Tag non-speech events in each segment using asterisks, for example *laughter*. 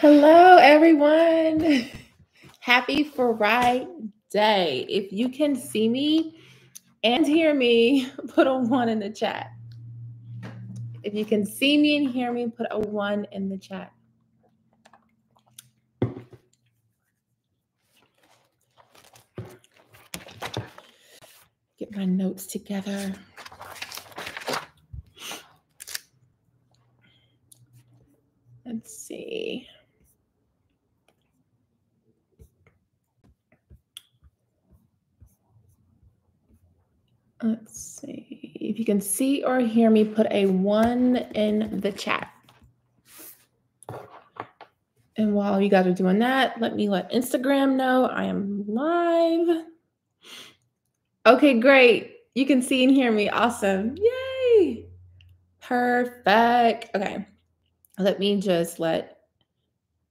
Hello, everyone. *laughs* Happy Friday. If you can see me and hear me, *laughs* put a one in the chat. If you can see me and hear me, put a one in the chat. Get my notes together. Let's see. Let's see. If you can see or hear me, put a one in the chat. And while you guys are doing that, let me let Instagram know I am live. Okay, great. You can see and hear me. Awesome. Yay. Perfect. Okay. Let me just let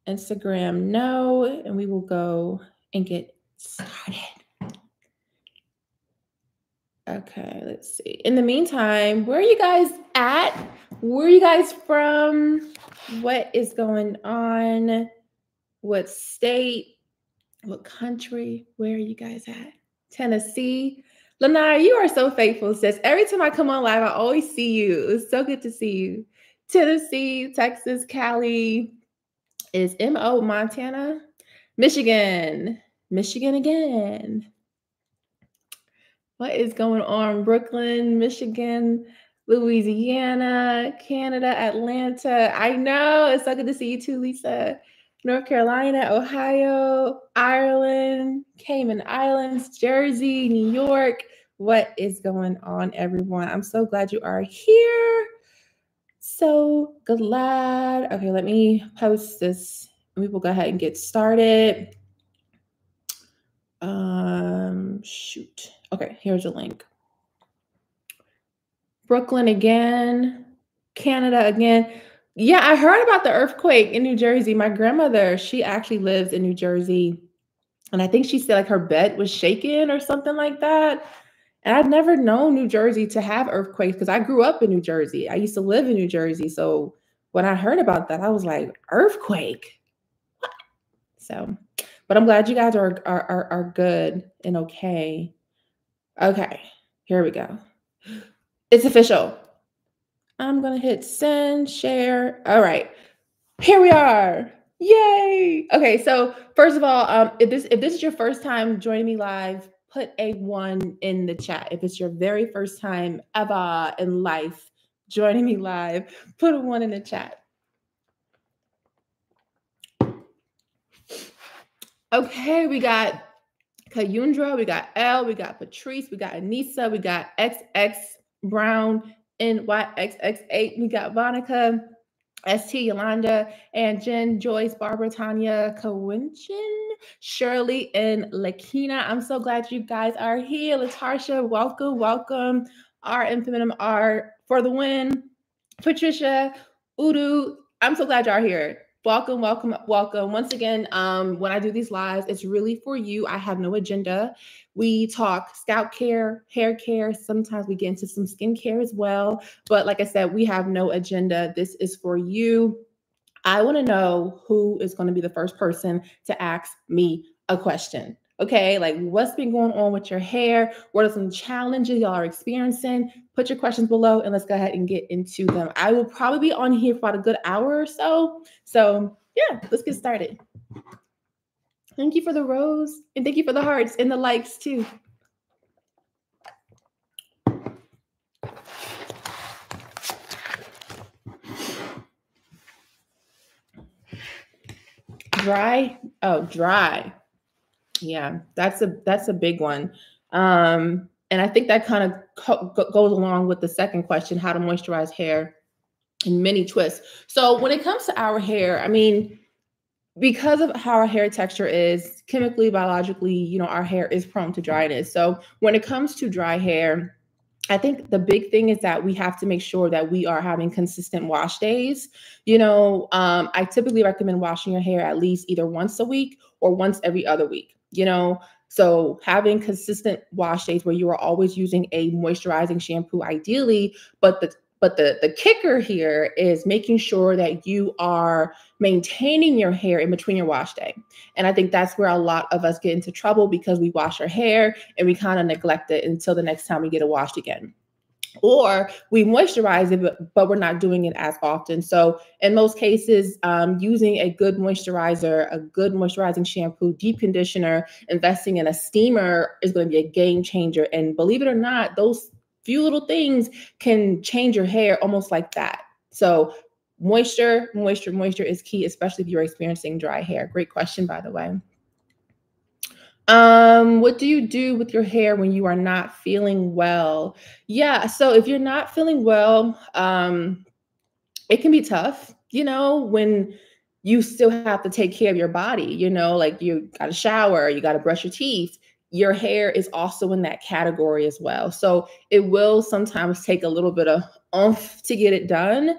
Instagram know and we will go and get started. Okay, let's see. In the meantime, where are you guys at? Where are you guys from? What is going on? What state? What country? Where are you guys at? Tennessee. Lanai, you are so faithful, sis. Every time I come on live, I always see you. It's so good to see you. Tennessee, Texas, Cali is MO, Montana, Michigan, Michigan again. What is going on? Brooklyn, Michigan, Louisiana, Canada, Atlanta. I know it's so good to see you too, Lisa. North Carolina, Ohio, Ireland, Cayman Islands, Jersey, New York. What is going on, everyone? I'm so glad you are here. So glad. Okay, let me post this. We will go ahead and get started. Um, shoot. Okay, here's a link. Brooklyn again, Canada again. Yeah, I heard about the earthquake in New Jersey. My grandmother, she actually lives in New Jersey. And I think she said like her bed was shaking or something like that. And I've never known New Jersey to have earthquakes because I grew up in New Jersey. I used to live in New Jersey. So when I heard about that, I was like, earthquake. So, but I'm glad you guys are are are, are good and okay. Okay, here we go. It's official. I'm gonna hit send, share. All right, here we are. Yay! Okay, so first of all, um, if this if this is your first time joining me live, put a one in the chat. If it's your very first time ever in life joining me live, put a one in the chat. Okay, we got Kayundra, we got L, we got Patrice, we got Anissa, we got XX Brown, NYXX8, we got Vonica, ST Yolanda, and Jen, Joyce, Barbara, Tanya, Cowinchin, Shirley, and Lakina. I'm so glad you guys are here. Latarsha, welcome, welcome. R Infinitum R for the win. Patricia, Udu, I'm so glad y'all are here. Welcome, welcome, welcome. Once again, um, when I do these lives, it's really for you. I have no agenda. We talk scalp care, hair care. Sometimes we get into some skincare as well. But like I said, we have no agenda. This is for you. I want to know who is going to be the first person to ask me a question. Okay, like what's been going on with your hair? What are some challenges y'all are experiencing? Put your questions below and let's go ahead and get into them. I will probably be on here for about a good hour or so. So, yeah, let's get started. Thank you for the rose and thank you for the hearts and the likes too. Dry? Oh, dry. Yeah, that's a that's a big one. Um, and I think that kind of co- goes along with the second question: how to moisturize hair in many twists. So when it comes to our hair, I mean, because of how our hair texture is chemically, biologically, you know, our hair is prone to dryness. So when it comes to dry hair, I think the big thing is that we have to make sure that we are having consistent wash days. You know, um, I typically recommend washing your hair at least either once a week or once every other week you know so having consistent wash days where you are always using a moisturizing shampoo ideally but the but the the kicker here is making sure that you are maintaining your hair in between your wash day. And I think that's where a lot of us get into trouble because we wash our hair and we kind of neglect it until the next time we get it washed again. Or we moisturize it, but, but we're not doing it as often. So, in most cases, um, using a good moisturizer, a good moisturizing shampoo, deep conditioner, investing in a steamer is going to be a game changer. And believe it or not, those few little things can change your hair almost like that. So moisture, moisture, moisture is key, especially if you're experiencing dry hair. Great question, by the way. Um, what do you do with your hair when you are not feeling well? Yeah, so if you're not feeling well, um, it can be tough, you know, when you still have to take care of your body, you know, like you got to shower, you got to brush your teeth, your hair is also in that category as well. So it will sometimes take a little bit of oomph to get it done,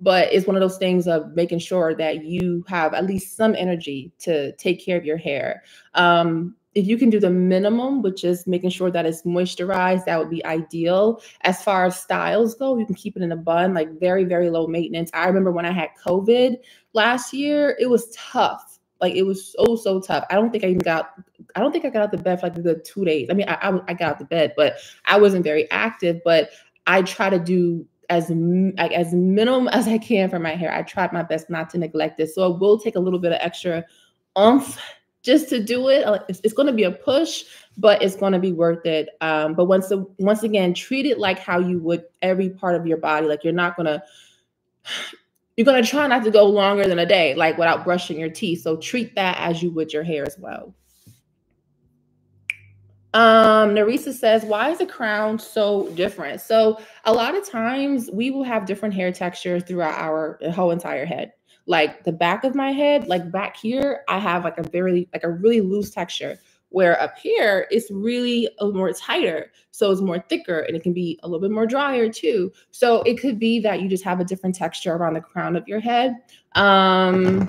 but it's one of those things of making sure that you have at least some energy to take care of your hair. Um, if you can do the minimum, which is making sure that it's moisturized, that would be ideal. As far as styles go, you can keep it in a bun, like very, very low maintenance. I remember when I had COVID last year, it was tough like it was so so tough. I don't think I even got. I don't think I got out the bed for like good two days. I mean, I, I, I got out the bed, but I wasn't very active. But I try to do as like as minimum as I can for my hair. I tried my best not to neglect it. So it will take a little bit of extra oomph just to do it. It's, it's going to be a push, but it's going to be worth it. Um, but once the, once again, treat it like how you would every part of your body. Like you're not going *sighs* to you're going to try not to go longer than a day, like without brushing your teeth. So treat that as you would your hair as well. Um, Narisa says, why is the crown so different? So a lot of times we will have different hair textures throughout our whole entire head. Like the back of my head, like back here, I have like a very, like a really loose texture where up here it's really a more tighter so it's more thicker and it can be a little bit more drier too. So it could be that you just have a different texture around the crown of your head. Um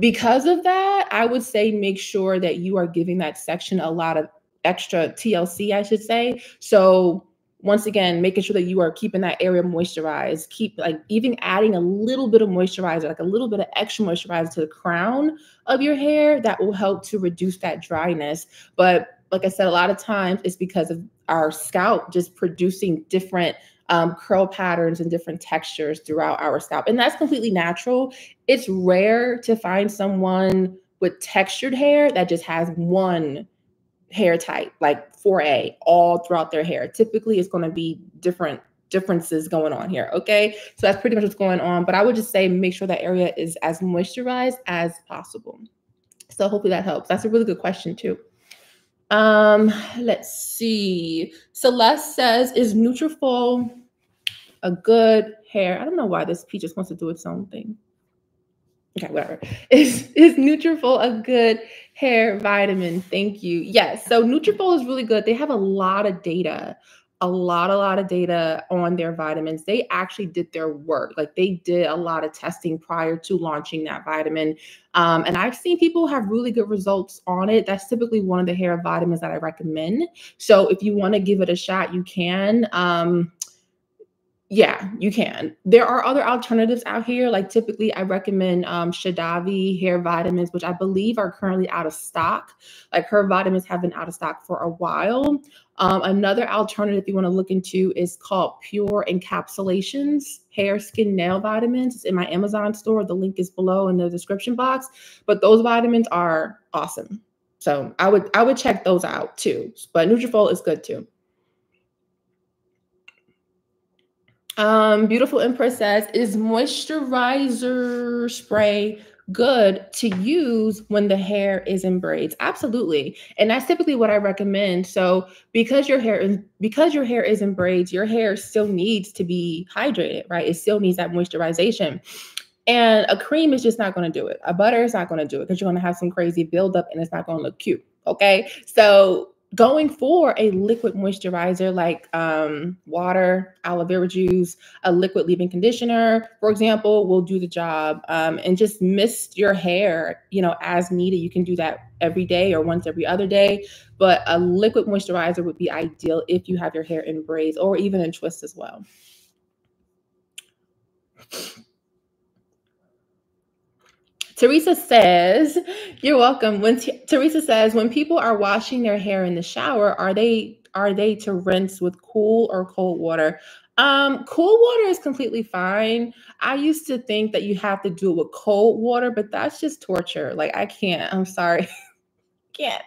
because of that i would say make sure that you are giving that section a lot of extra tlc i should say. So once again, making sure that you are keeping that area moisturized, keep like even adding a little bit of moisturizer, like a little bit of extra moisturizer to the crown of your hair, that will help to reduce that dryness. But like I said, a lot of times it's because of our scalp just producing different um, curl patterns and different textures throughout our scalp. And that's completely natural. It's rare to find someone with textured hair that just has one hair type, like 4A, all throughout their hair. Typically, it's going to be different differences going on here. Okay. So that's pretty much what's going on. But I would just say make sure that area is as moisturized as possible. So hopefully that helps. That's a really good question, too. Um, let's see. Celeste says, is Nutrafol a good hair? I don't know why this peach just wants to do its own thing. Okay, whatever. *laughs* Is is Nutrafol a good hair vitamin? Thank you. Yes. So Nutrafol is really good. They have a lot of data, a lot, a lot of data on their vitamins. They actually did their work. Like they did a lot of testing prior to launching that vitamin. Um, and I've seen people have really good results on it. That's typically one of the hair vitamins that I recommend. So if you want to give it a shot, you can. Um, yeah, you can. There are other alternatives out here. Like typically, I recommend um, Shadavi hair vitamins, which I believe are currently out of stock. Like her vitamins have been out of stock for a while. Um, another alternative you want to look into is called Pure Encapsulations Hair, Skin, Nail Vitamins. It's in my Amazon store. The link is below in the description box. But those vitamins are awesome. So I would I would check those out too. But Nutrafol is good too. Um, Beautiful Empress says, is moisturizer spray good to use when the hair is in braids? Absolutely. And that's typically what I recommend. So because your hair is because your hair is in braids, your hair still needs to be hydrated, right? It still needs that moisturization. And a cream is just not going to do it. A butter is not going to do it because you're going to have some crazy buildup and it's not going to look cute. Okay. So going for a liquid moisturizer like um, water, aloe vera juice, a liquid leave-in conditioner, for example, will do the job. Um, and just mist your hair, you know, as needed. You can do that every day or once every other day. But a liquid moisturizer would be ideal if you have your hair in braids or even in twists as well. Teresa says, "You're welcome." When T- Teresa says, "When people are washing their hair in the shower, are they are they to rinse with cool or cold water?" Um, cool water is completely fine. I used to think that you have to do it with cold water, but that's just torture. Like I can't. I'm sorry. *laughs* can't.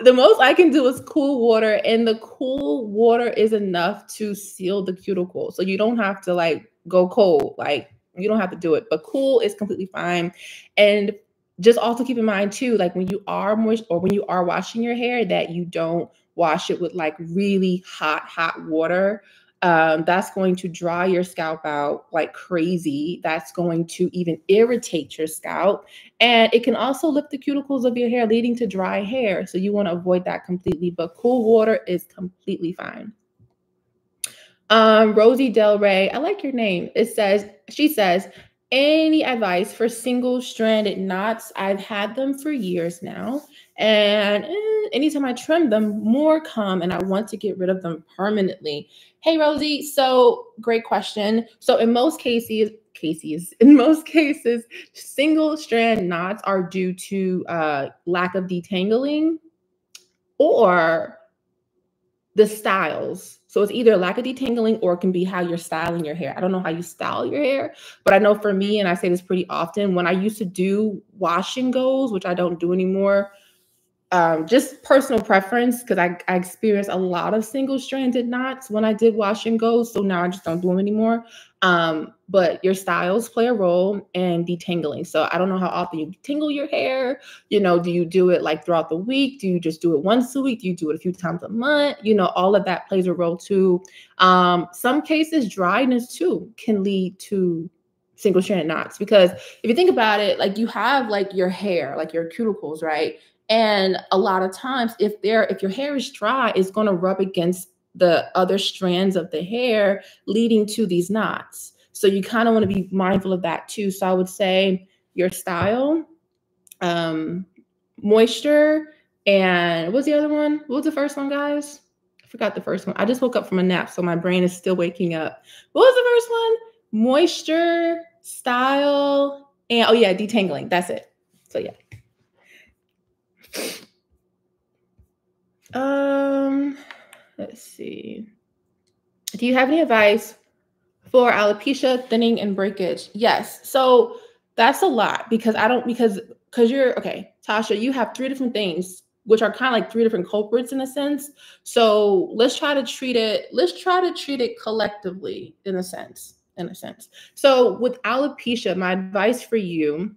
The most I can do is cool water, and the cool water is enough to seal the cuticle. So you don't have to like go cold. Like you don't have to do it, but cool is completely fine. And just also keep in mind too, like when you are moist or when you are washing your hair, that you don't wash it with like really hot, hot water. Um, that's going to dry your scalp out like crazy. That's going to even irritate your scalp. And it can also lift the cuticles of your hair, leading to dry hair. So you want to avoid that completely. But cool water is completely fine. Um, Rosie Del Rey, I like your name. It says, she says, any advice for single stranded knots? I've had them for years now. And eh, anytime I trim them, more come and I want to get rid of them permanently. Hey, Rosie. So, great question. So, in most cases, cases, *laughs* in most cases, single strand knots are due to uh, lack of detangling or the styles. So it's either lack of detangling or it can be how you're styling your hair. I don't know how you style your hair, but I know for me, and I say this pretty often, when I used to do wash and goes, which I don't do anymore, um, just personal preference because I, I experienced a lot of single stranded knots when I did wash and go. So now I just don't do them anymore. Um, but your styles play a role in detangling. So I don't know how often you detangle your hair. You know, do you do it like throughout the week? Do you just do it once a week? Do you do it a few times a month? You know, all of that plays a role too. Um, some cases, dryness too can lead to single stranded knots because if you think about it, like you have like your hair, like your cuticles, right? And a lot of times, if there, if your hair is dry, it's going to rub against the other strands of the hair, leading to these knots. So you kind of want to be mindful of that too. So I would say your style, um, moisture, and what's the other one? What was the first one, guys? I forgot the first one. I just woke up from a nap, so my brain is still waking up. What was the first one? Moisture, style, and oh yeah, detangling. That's it. So yeah. Um, let's see. Do you have any advice for alopecia, thinning, and breakage? Yes. So that's a lot because I don't because because you're okay, Tasha. You have three different things which are kind of like three different culprits in a sense. So let's try to treat it. Let's try to treat it collectively in a sense. In a sense. So with alopecia, my advice for you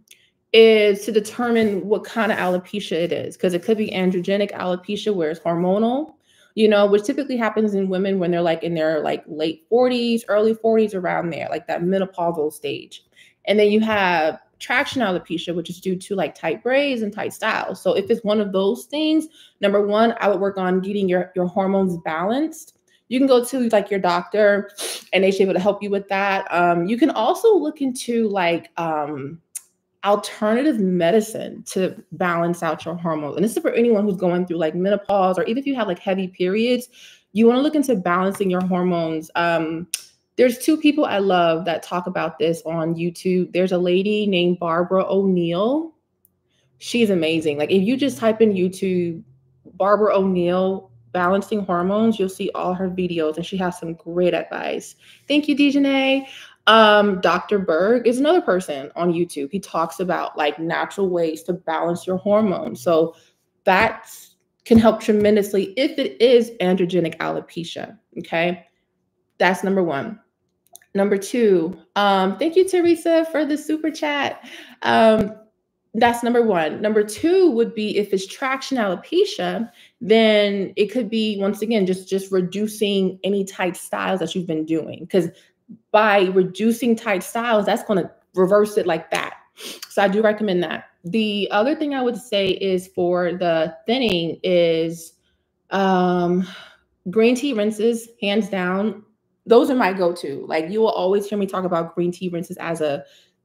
is to determine what kind of alopecia it is because it could be androgenic alopecia where it's hormonal you know which typically happens in women when they're like in their like late 40s early 40s around there like that menopausal stage. And then you have traction alopecia which is due to like tight braids and tight styles. So if it's one of those things number one i would work on getting your your hormones balanced. You can go to like your doctor and they should be able to help you with that. Um, you can also look into like um, alternative medicine to balance out your hormones. And this is for anyone who's going through like menopause or even if you have like heavy periods, you want to look into balancing your hormones. Um, there's two people I love that talk about this on YouTube. There's a lady named Barbara O'Neill. She's amazing. Like if you just type in YouTube Barbara O'Neill balancing hormones, you'll see all her videos and she has some great advice. Thank you, Dejanay. Um, Dr. Berg is another person on YouTube. He talks about like natural ways to balance your hormones. So that can help tremendously if it is androgenic alopecia. Okay. That's number one. Number two, um, thank you, Teresa, for the super chat. Um, that's number one. Number two would be if it's traction alopecia, then it could be once again just just reducing any tight styles that you've been doing because by reducing tight styles, that's going to reverse it like that. So I do recommend that. The other thing I would say is for the thinning is um, green tea rinses, hands down. Those are my go-to. Like you will always hear me talk about green tea rinses as a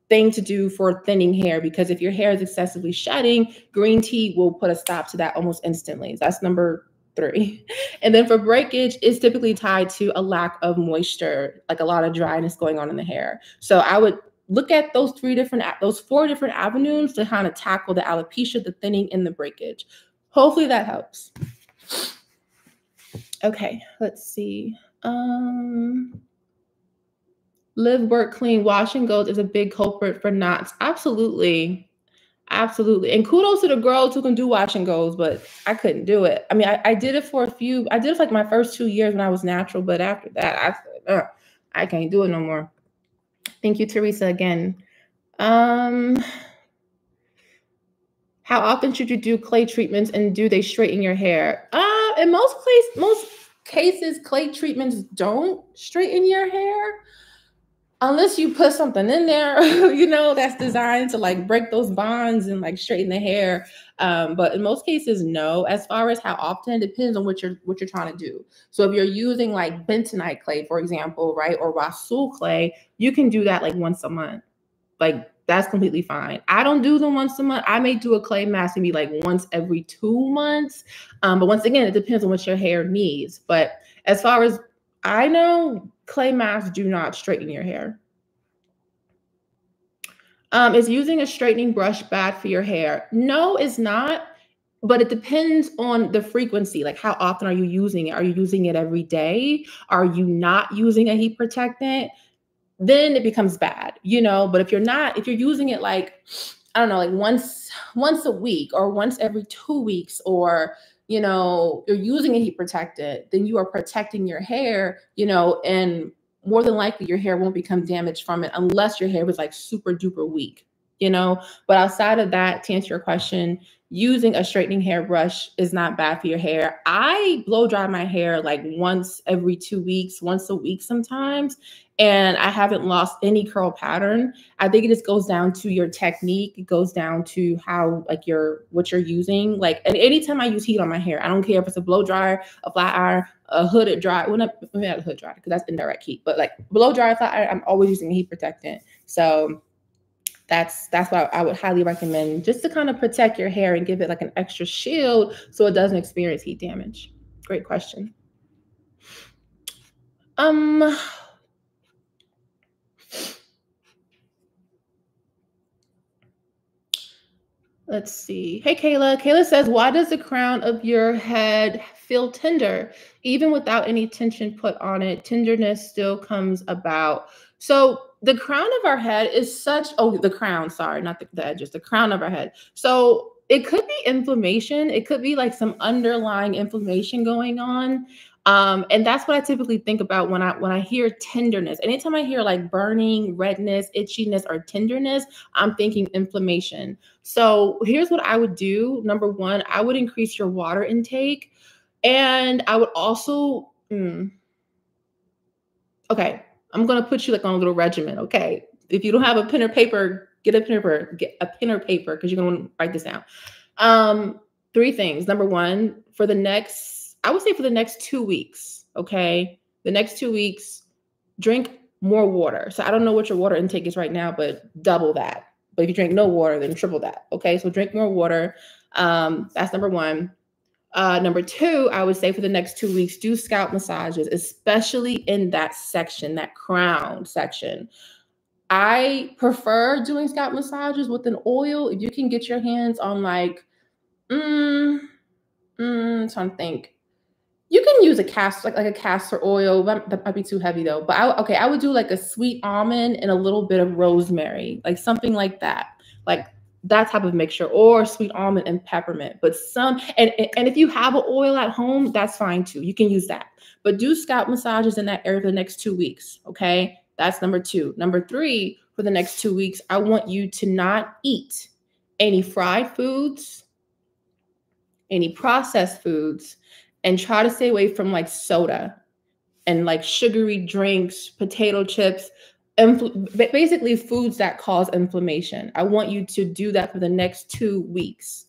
thing to do for thinning hair because if your hair is excessively shedding, green tea will put a stop to that almost instantly. That's number three. *laughs* And then for breakage, it's typically tied to a lack of moisture, like a lot of dryness going on in the hair. So I would look at those three different, those four different avenues to kind of tackle the alopecia, the thinning, and the breakage. Hopefully that helps. Okay, let's see. Um, live, work, clean, wash and goes is a big culprit for knots. Absolutely. Absolutely. And kudos to the girls who can do wash and goes, but I couldn't do it. I mean, I, I did it for a few, I did it like my first two years when I was natural, but after that, I said, uh, I can't do it no more. Thank you, Teresa, again. Um, how often should you do clay treatments and do they straighten your hair? Uh, in most clays, most cases, clay treatments don't straighten your hair unless you put something in there, *laughs* you know, that's designed to like break those bonds and like straighten the hair. Um, but in most cases, no. As far as how often, it depends on what you're what you're trying to do. So if you're using like bentonite clay, for example, right, or Rhassoul clay, you can do that like once a month. Like that's completely fine. I don't do them once a month. I may do a clay mask maybe like once every two months. Um, but once again, it depends on what your hair needs. But as far as I know, clay masks do not straighten your hair. Um, is using a straightening brush bad for your hair? No, it's not. But it depends on the frequency. Like, how often are you using it? Are you using it every day? Are you not using a heat protectant? Then it becomes bad, you know. But if you're not, if you're using it like, I don't know, like once once a week or once every two weeks, or you know, you're using a heat protectant, then you are protecting your hair, you know, and more than likely your hair won't become damaged from it unless your hair was like super duper weak, you know. But outside of that, to answer your question, using a straightening hairbrush is not bad for your hair. I blow dry my hair like once every two weeks, once a week sometimes, and I haven't lost any curl pattern. I think it just goes down to your technique. It goes down to how like your what you're using. Like and anytime I use heat on my hair, I don't care if it's a blow dryer, a flat iron, a hooded dryer. Well, not, not a hood dryer because that's indirect heat, but like blow dryer, flat iron, I'm always using heat protectant. So that's that's why I would highly recommend just to kind of protect your hair and give it like an extra shield so it doesn't experience heat damage. Great question. Um Let's see. Hey, Kayla. Kayla says, Why does the crown of your head feel tender? Even without any tension put on it, tenderness still comes about. So, the crown of our head is such, oh, the crown, sorry, not the, the edges, the crown of our head. So, it could be inflammation. It could be like some underlying inflammation going on. Um, and that's what I typically think about when I when I hear tenderness. Anytime I hear like burning, redness, itchiness, or tenderness, I'm thinking inflammation. So here's what I would do. Number one, I would increase your water intake, and I would also. Mm, okay, I'm gonna put you like on a little regimen. Okay, if you don't have a pen or paper, get a pen or paper, get a pen or paper because you're gonna write this down. Um, three things. Number one, for the next I would say for the next two weeks, okay? The next two weeks, drink more water. So I don't know what your water intake is right now, but double that. But if you drink no water, then triple that. Okay. So drink more water. Um, that's number one. Uh, number two, I would say for the next two weeks, do scalp massages, especially in that section, that crown section. I prefer doing scalp massages with an oil. If you can get your hands on like, mm, mm, trying to think, you can use a cast like like a castor oil. That, that might be too heavy though. But I okay, I would do like a sweet almond and a little bit of rosemary, like something like that, like that type of mixture, or sweet almond and peppermint. But some and and if you have an oil at home, that's fine too. You can use that. But do scalp massages in that area for the next two weeks. Okay, that's number two. Number three, for the next two weeks, I want you to not eat any fried foods, any processed foods and try to stay away from like soda and like sugary drinks, potato chips, basically foods that cause inflammation. I want you to do that for the next two weeks.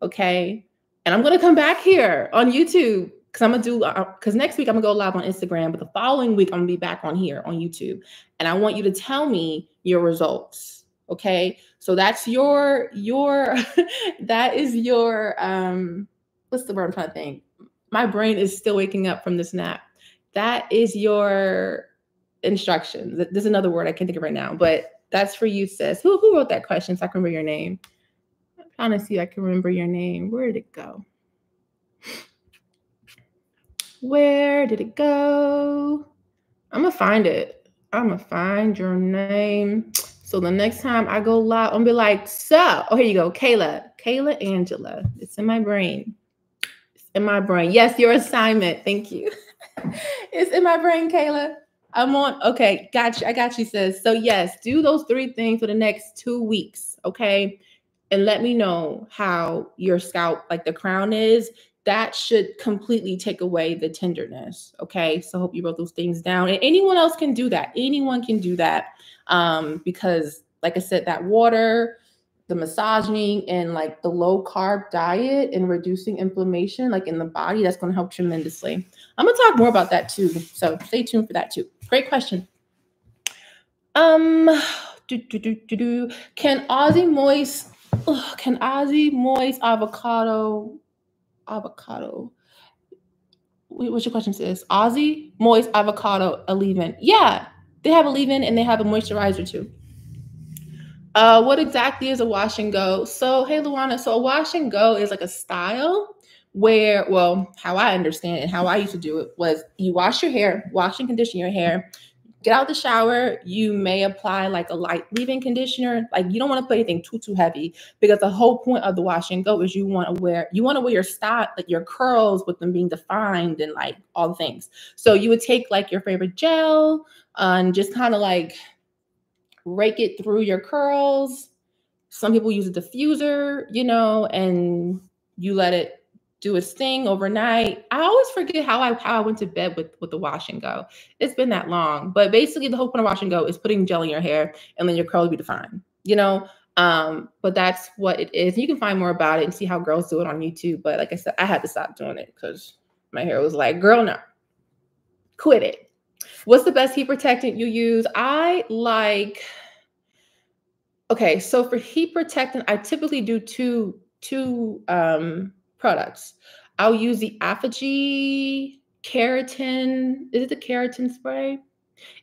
Okay. And I'm going to come back here on YouTube because I'm going to do, because uh, next week I'm going to go live on Instagram, but the following week I'm going to be back on here on YouTube. And I want you to tell me your results. Okay. So that's your, your, *laughs* that is your, um, what's the word I'm trying to think? My brain is still waking up from this nap. That is your instructions. There's another word I can't think of right now, but that's for you, sis. Who, who wrote that question so I can remember your name? I'm trying to see I can remember your name. Where did it go? Where did it go? I'm gonna find it. I'm gonna find your name. So the next time I go live, I'm gonna be like, so, oh, here you go, Kayla, Kayla Angela. It's in my brain. In my brain. Yes, your assignment. Thank you. *laughs* it's in my brain, Kayla. I'm on. Okay, got you. I got you, sis. So yes, do those three things for the next two weeks. Okay. And let me know how your scalp, like the crown is. That should completely take away the tenderness. Okay. So hope you wrote those things down. And anyone else can do that. Anyone can do that. Um, because like I said, that water, the massaging and like the low carb diet and reducing inflammation like in the body that's going to help tremendously. I'm going to talk more about that too so stay tuned for that too. Great question. Um do, do, do, do, do. can aussie moist ugh, can aussie moist avocado avocado Wait, what's your question sis? Aussie moist avocado a leave-in. Yeah they have a leave-in and they have a moisturizer too uh, what exactly is a wash and go? So, hey, Luana, so a wash and go is like a style where, well, how I understand and how I used to do it was you wash your hair, wash and condition your hair, get out the shower. You may apply like a light leave-in conditioner. Like you don't want to put anything too too heavy because the whole point of the wash and go is you want to wear you want to wear your style like your curls with them being defined and like all the things. So you would take like your favorite gel uh, and just kind of like rake it through your curls. Some people use a diffuser, you know, and you let it do its thing overnight. I always forget how I how I went to bed with with the wash and go. It's been that long, but basically the whole point of wash and go is putting gel in your hair and then your curls be defined. You know, um, but that's what it is. You can find more about it and see how girls do it on YouTube. But like I said, I had to stop doing it because my hair was like, girl, no, quit it. What's the best heat protectant you use? I like okay, so for heat protectant, I typically do two two um products. I'll use the ApHogee keratin. Is it the keratin spray?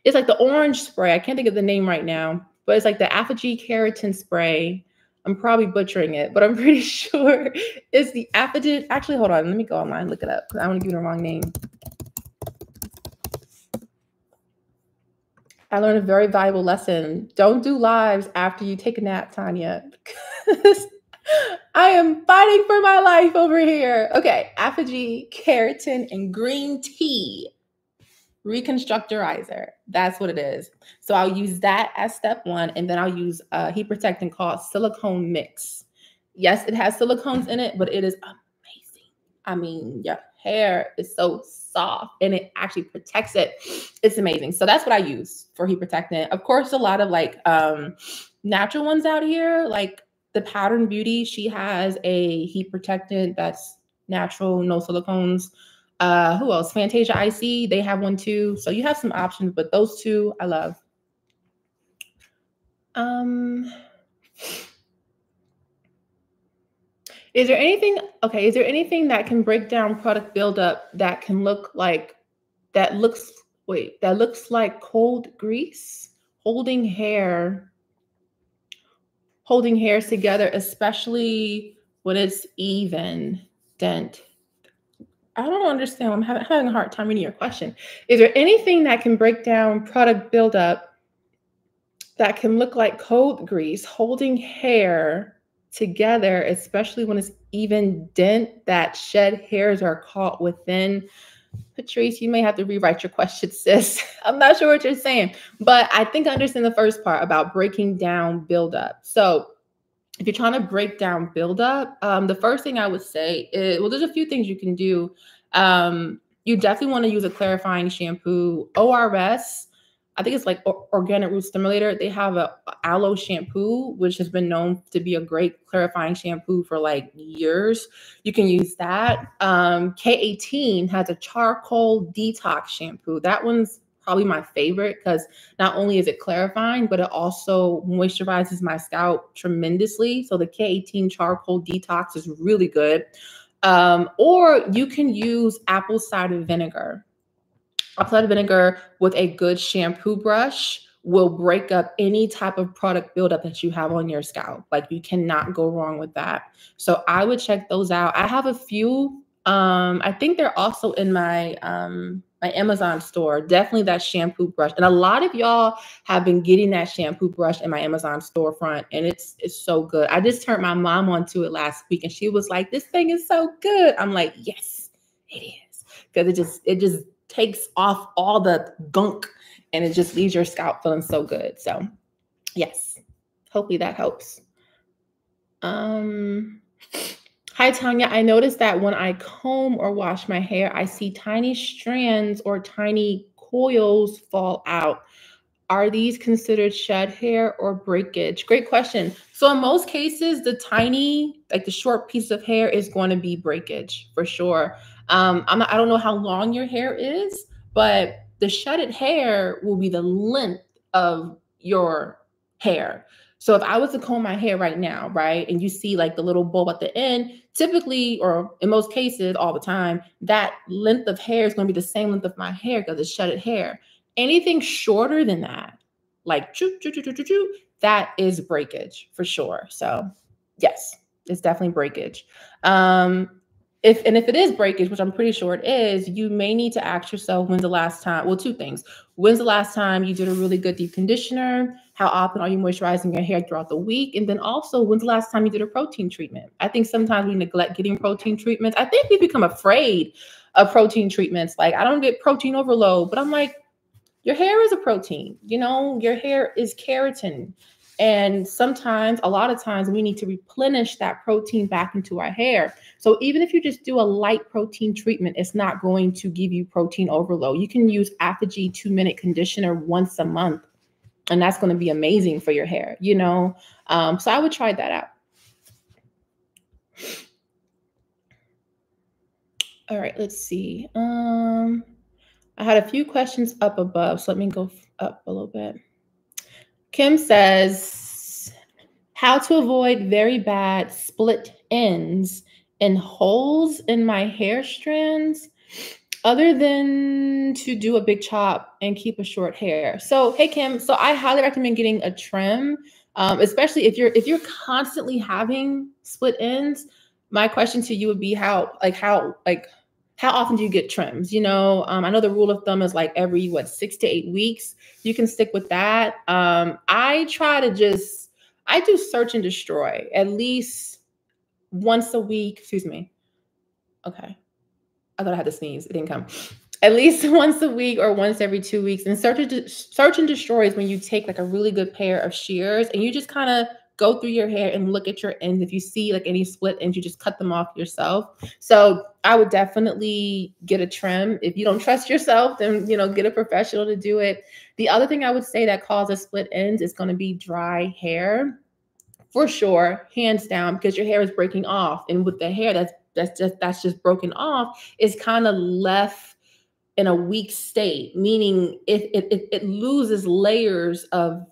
It's like the orange spray. I can't think of the name right now, but it's like the ApHogee keratin spray. I'm probably butchering it, but I'm *laughs* pretty sure it's the ApHogee. Actually, hold on. Let me go online, look it up I want to give you the wrong name. I learned a very valuable lesson. Don't do lives after you take a nap, Tanya. Because *laughs* I am fighting for my life over here. Okay, ApHogee, keratin, and green tea reconstructorizer. That's what it is. So I'll use that as step one, and then I'll use a heat protectant called Silicon Mix. Yes, it has silicones in it, but it is amazing. I mean, your hair is so soft and it actually protects it. It's amazing. So that's what I use for heat protectant. Of course, a lot of like um natural ones out here, like the Pattern Beauty, she has a heat protectant that's natural, no silicones. Uh, who else? Fantasia IC, they have one too. So you have some options, but those two I love. Um Is there anything okay, is there anything that can break down product buildup that can look like that looks wait, that looks like cold grease holding hair holding hairs together, especially when it's even dent. I don't understand. I'm having, having a hard time reading your question. Is there anything that can break down product buildup that can look like cold grease holding hair together, especially when it's even dent that shed hairs are caught within. Patrice, you may have to rewrite your question, *laughs* sis. I'm not sure what you're saying, but I think I understand the first part about breaking down buildup. So, if you're trying to break down buildup, um, the first thing I would say is well, there's a few things you can do. Um, you definitely want to use a clarifying shampoo. ORS I think it's like organic root stimulator. They have a aloe shampoo, which has been known to be a great clarifying shampoo for like years. You can use that. Um, K18 has a charcoal detox shampoo. That one's probably my favorite because not only is it clarifying, but it also moisturizes my scalp tremendously. So the K18 charcoal detox is really good. Um, or you can use apple cider vinegar. Apple cider vinegar with a good shampoo brush will break up any type of product buildup that you have on your scalp. Like you cannot go wrong with that. So I would check those out. I have a few. Um, I think they're also in my um my Amazon store. Definitely that shampoo brush. And a lot of y'all have been getting that shampoo brush in my Amazon storefront, and it's it's so good. I just turned my mom onto it last week, and she was like, "This thing is so good." I'm like, "Yes, it is," because it just it just takes off all the gunk and it just leaves your scalp feeling so good. So, yes, hopefully that helps. Um, hi, Tanya. I noticed that when I comb or wash my hair, I see tiny strands or tiny coils fall out. Are these considered shed hair or breakage? Great question. So, in most cases, the tiny, like the short piece of hair, is going to be breakage for sure. Um, I'm not, I don't know how long your hair is, but the shedded hair will be the length of your hair. So if I was to comb my hair right now, right, and you see like the little bulb at the end, typically, or in most cases, all the time, that length of hair is going to be the same length of my hair because it's shedded hair. Anything shorter than that, like choo, choo, choo, choo, choo, choo, that is breakage for sure. So yes, it's definitely breakage. Um, if and if it is breakage, which I'm pretty sure it is, you may need to ask yourself when's the last time. Well, two things. When's the last time you did a really good deep conditioner? How often are you moisturizing your hair throughout the week? And then also, when's the last time you did a protein treatment? I think sometimes we neglect getting protein treatments. I think we become afraid of protein treatments. Like, I don't get protein overload, but I'm like, your hair is a protein. You know, your hair is keratin. And sometimes, a lot of times, we need to replenish that protein back into our hair. So even if you just do a light protein treatment, it's not going to give you protein overload. You can use ApHogee two minute conditioner once a month, and that's going to be amazing for your hair, you know? Um, so I would try that out. All right, let's see. Um, I had a few questions up above, so let me go up a little bit. Kim says, how to avoid very bad split ends and holes in my hair strands other than to do a big chop and keep a short hair. So, hey Kim, so I highly recommend getting a trim, um, especially if you're if you're constantly having split ends. My question to you would be how like how like how often do you get trims? You know, um, I know the rule of thumb is like every what six to eight weeks. You can stick with that. Um, I try to just I do search and destroy at least once a week. Excuse me. Okay, I thought I had to sneeze. It didn't come. At least *laughs* once a week or once every two weeks. And search and, search and destroy is when you take like a really good pair of shears and you just kind of go through your hair and look at your ends. If you see like any split ends, you just cut them off yourself. So I would definitely get a trim. If you don't trust yourself, then you know, get a professional to do it. The other thing I would say that causes split ends is going to be dry hair. For sure, hands down, because your hair is breaking off. And with the hair that's that's just that's just broken off, is kind of left in a weak state, meaning it, it, it loses layers of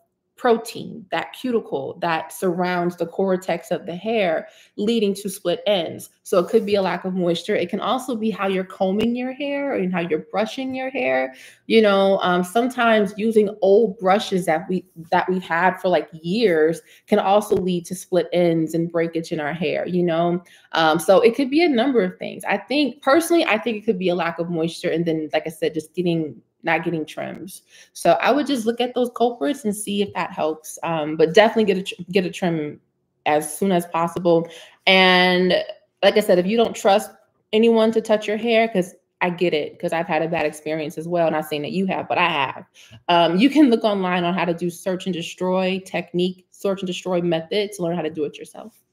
protein, that cuticle that surrounds the cortex of the hair, leading to split ends. So it could be a lack of moisture. It can also be how you're combing your hair and how you're brushing your hair. You know, um, sometimes using old brushes that we that we've had for like years can also lead to split ends and breakage in our hair. You know, um, so it could be a number of things. I think personally, I think it could be a lack of moisture, and then, like I said, just getting not getting trims. So I would just look at those culprits and see if that helps. Um, but definitely get a get a trim as soon as possible. And like I said, if you don't trust anyone to touch your hair, because I get it, because I've had a bad experience as well. Not saying that you have, but I have. Um, you can look online on how to do search and destroy technique, search and destroy methods, learn how to do it yourself.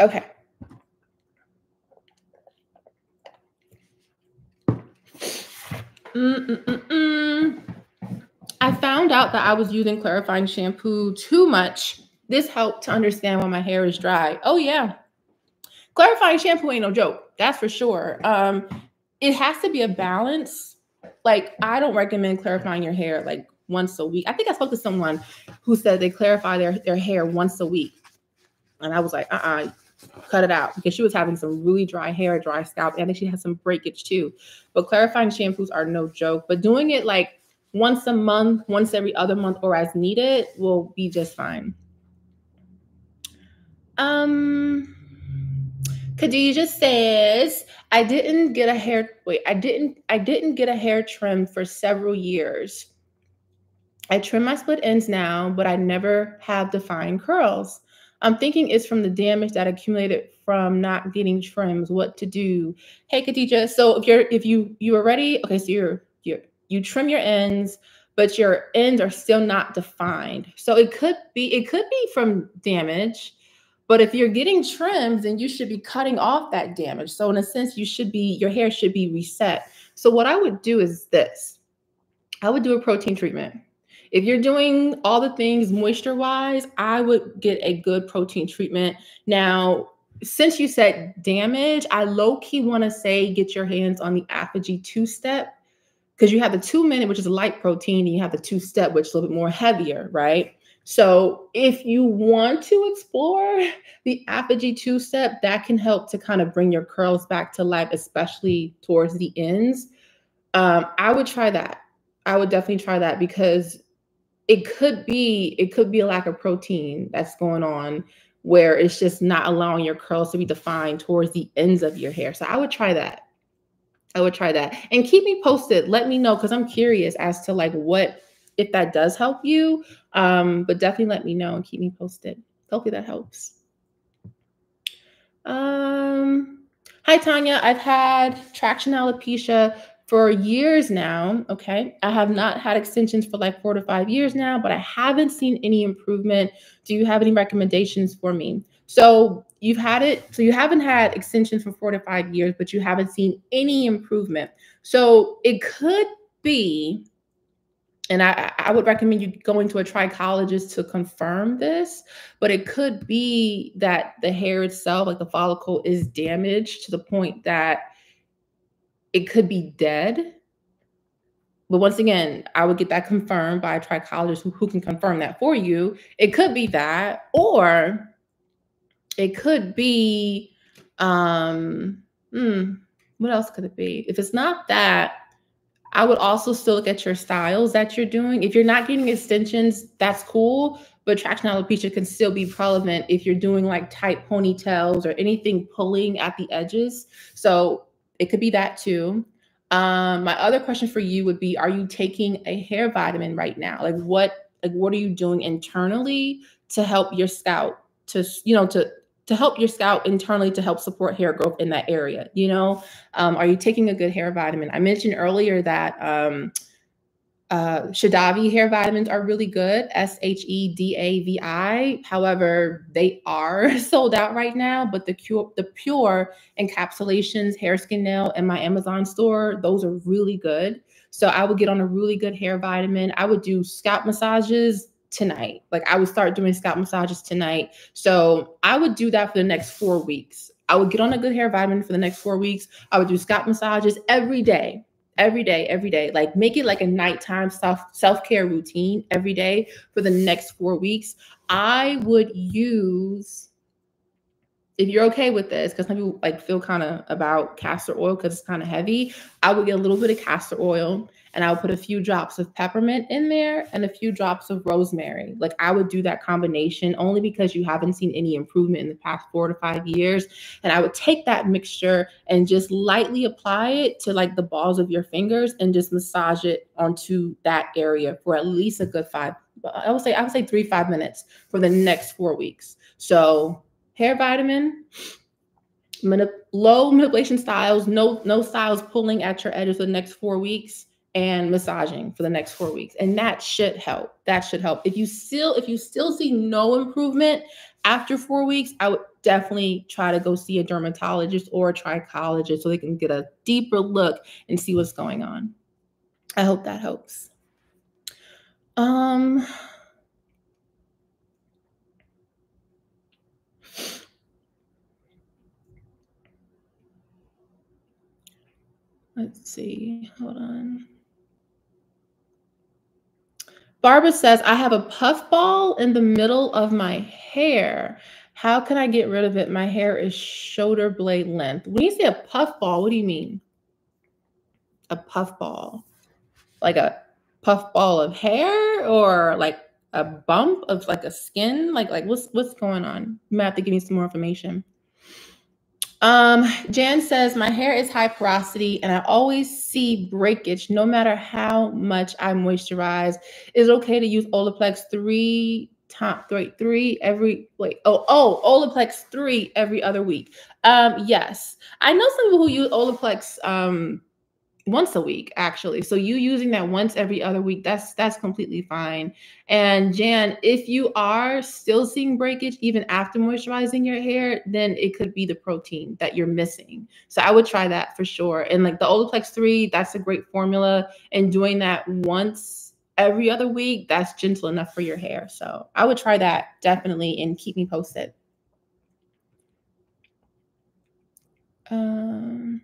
Okay. Mm-mm-mm. I found out that I was using clarifying shampoo too much. This helped to understand why my hair is dry. Oh, yeah. Clarifying shampoo ain't no joke. That's for sure. Um, it has to be a balance. Like, I don't recommend clarifying your hair like once a week. I think I spoke to someone who said they clarify their, their hair once a week. And I was like, uh uh-uh, uh cut it out because she was having some really dry hair, dry scalp. And I think she had some breakage too. But clarifying shampoos are no joke. But doing it like once a month, once every other month, or as needed will be just fine. Um, Khadijah says, I didn't get a hair wait, I didn't I didn't get a hair trim for several years. I trim my split ends now, but I never have defined curls. I'm thinking it's from the damage that accumulated from not getting trims. What to do? Hey, Khadija. So if you're if you you are ready, okay, so you're you you trim your ends, but your ends are still not defined. So it could be it could be from damage, but if you're getting trims, then you should be cutting off that damage. So in a sense, you should be your hair should be reset. So what I would do is this. I would do a protein treatment. If you're doing all the things moisture wise, I would get a good protein treatment. Now, since you said damage, I low key want to say get your hands on the ApHogee two step because you have the two minute, which is a light protein, and you have the two step, which is a little bit more heavier, right? So if you want to explore the ApHogee two step, that can help to kind of bring your curls back to life, especially towards the ends. Um, I would try that. I would definitely try that because it could be it could be a lack of protein that's going on where it's just not allowing your curls to be defined towards the ends of your hair. So I would try that. I would try that. And keep me posted. Let me know because I'm curious as to like what if that does help you. Um, but definitely let me know and keep me posted. Hopefully that helps. Um, hi Tanya, I've had traction alopecia for years now. Okay. I have not had extensions for like four to five years now, but I haven't seen any improvement. Do you have any recommendations for me? So you've had it, so you haven't had extensions for four to five years, but you haven't seen any improvement. So it could be, and I, I would recommend you going to a trichologist to confirm this, but it could be that the hair itself, like the follicle, is damaged to the point that it could be dead. But once again, I would get that confirmed by a trichologist who, who can confirm that for you. It could be that, or it could be, um, hmm, what else could it be? If it's not that, I would also still look at your styles that you're doing. If you're not getting extensions, that's cool. But traction alopecia can still be relevant if you're doing like tight ponytails or anything pulling at the edges. So it could be that too. Um, my other question for you would be: Are you taking a hair vitamin right now? Like what? Like what are you doing internally to help your scalp to you know to to help your scalp internally to help support hair growth in that area? You know, um, are you taking a good hair vitamin? I mentioned earlier that um, uh, Shedavi hair vitamins are really good, S H E D A V I. However, they are *laughs* sold out right now. But the pure, the pure encapsulations, hair, skin, nail, in my Amazon store, those are really good. So I would get on a really good hair vitamin. I would do scalp massages tonight. Like I would start doing scalp massages tonight. So I would do that for the next four weeks. I would get on a good hair vitamin for the next four weeks. I would do scalp massages every day every day, every day. Like make it like a nighttime self self care routine every day for the next four weeks. I would use, if you're okay with this, because some people like feel kind of about castor oil because it's kind of heavy. I would get a little bit of castor oil and I would put a few drops of peppermint in there and a few drops of rosemary. Like I would do that combination only because you haven't seen any improvement in the past four to five years. And I would take that mixture and just lightly apply it to like the balls of your fingers and just massage it onto that area for at least a good five. I would say I would say three five minutes for the next four weeks. So hair vitamin, manip- low manipulation styles, no no styles pulling at your edges for the next four weeks and massaging for the next four weeks. And that should help. That should help. If you still if you still see no improvement after four weeks i would definitely try to go see a dermatologist or a trichologist so they can get a deeper look and see what's going on. I hope that helps. Um let's see. Hold on Barbara says, I have a puff ball in the middle of my hair. How can I get rid of it? My hair is shoulder blade length. When you say a puff ball, what do you mean? A puff ball? Like a puff ball of hair or like a bump of like a skin? Like like what's what's going on? You might have to give me some more information. Um, Jan says, My hair is high porosity and I always see breakage no matter how much I moisturize. Is it okay to use Olaplex three top three three every wait oh oh Olaplex three every other week? Um, yes. I know some people who use Olaplex um once a week actually. So you using that once every other week that's that's completely fine. And jan if you are still seeing breakage even after moisturizing your hair then it could be the protein that you're missing. So i would try that for sure. And like the olaplex 3 that's a great formula. And doing that once every other week that's gentle enough for your hair. So i would try that definitely and keep me posted. Um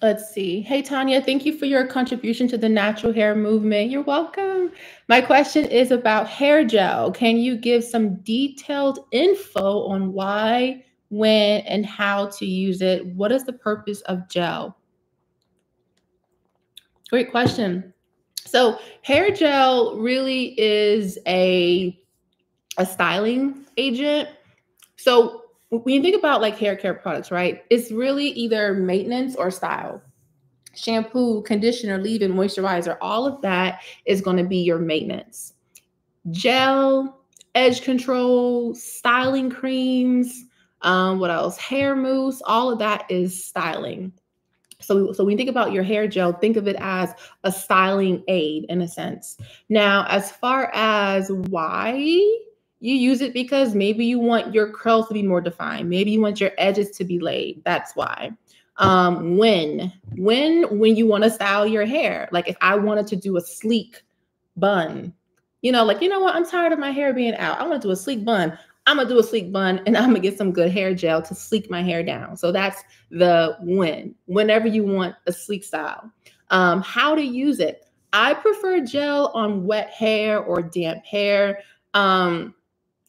Let's see. Hey, Tanya, thank you for your contribution to the natural hair movement. You're welcome. My question is about hair gel. Can you give some detailed info on why, when, and how to use it? What is the purpose of gel? Great question. So, hair gel really is a, a styling agent. So, when you think about like hair care products, right? It's really either maintenance or style. Shampoo, conditioner, leave-in, moisturizer, all of that is going to be your maintenance. Gel, edge control, styling creams, um, what else? Hair mousse, all of that is styling. So, so when you think about your hair gel, think of it as a styling aid in a sense. Now, as far as why you use it because maybe you want your curls to be more defined. Maybe you want your edges to be laid. That's why. Um, when, when, when you want to style your hair, like if I wanted to do a sleek bun, you know, like, you know what? I'm tired of my hair being out. I want to do a sleek bun. I'm gonna do a sleek bun and I'm gonna get some good hair gel to sleek my hair down. So that's the when, whenever you want a sleek style. Um, how to use it. I prefer gel on wet hair or damp hair. Um,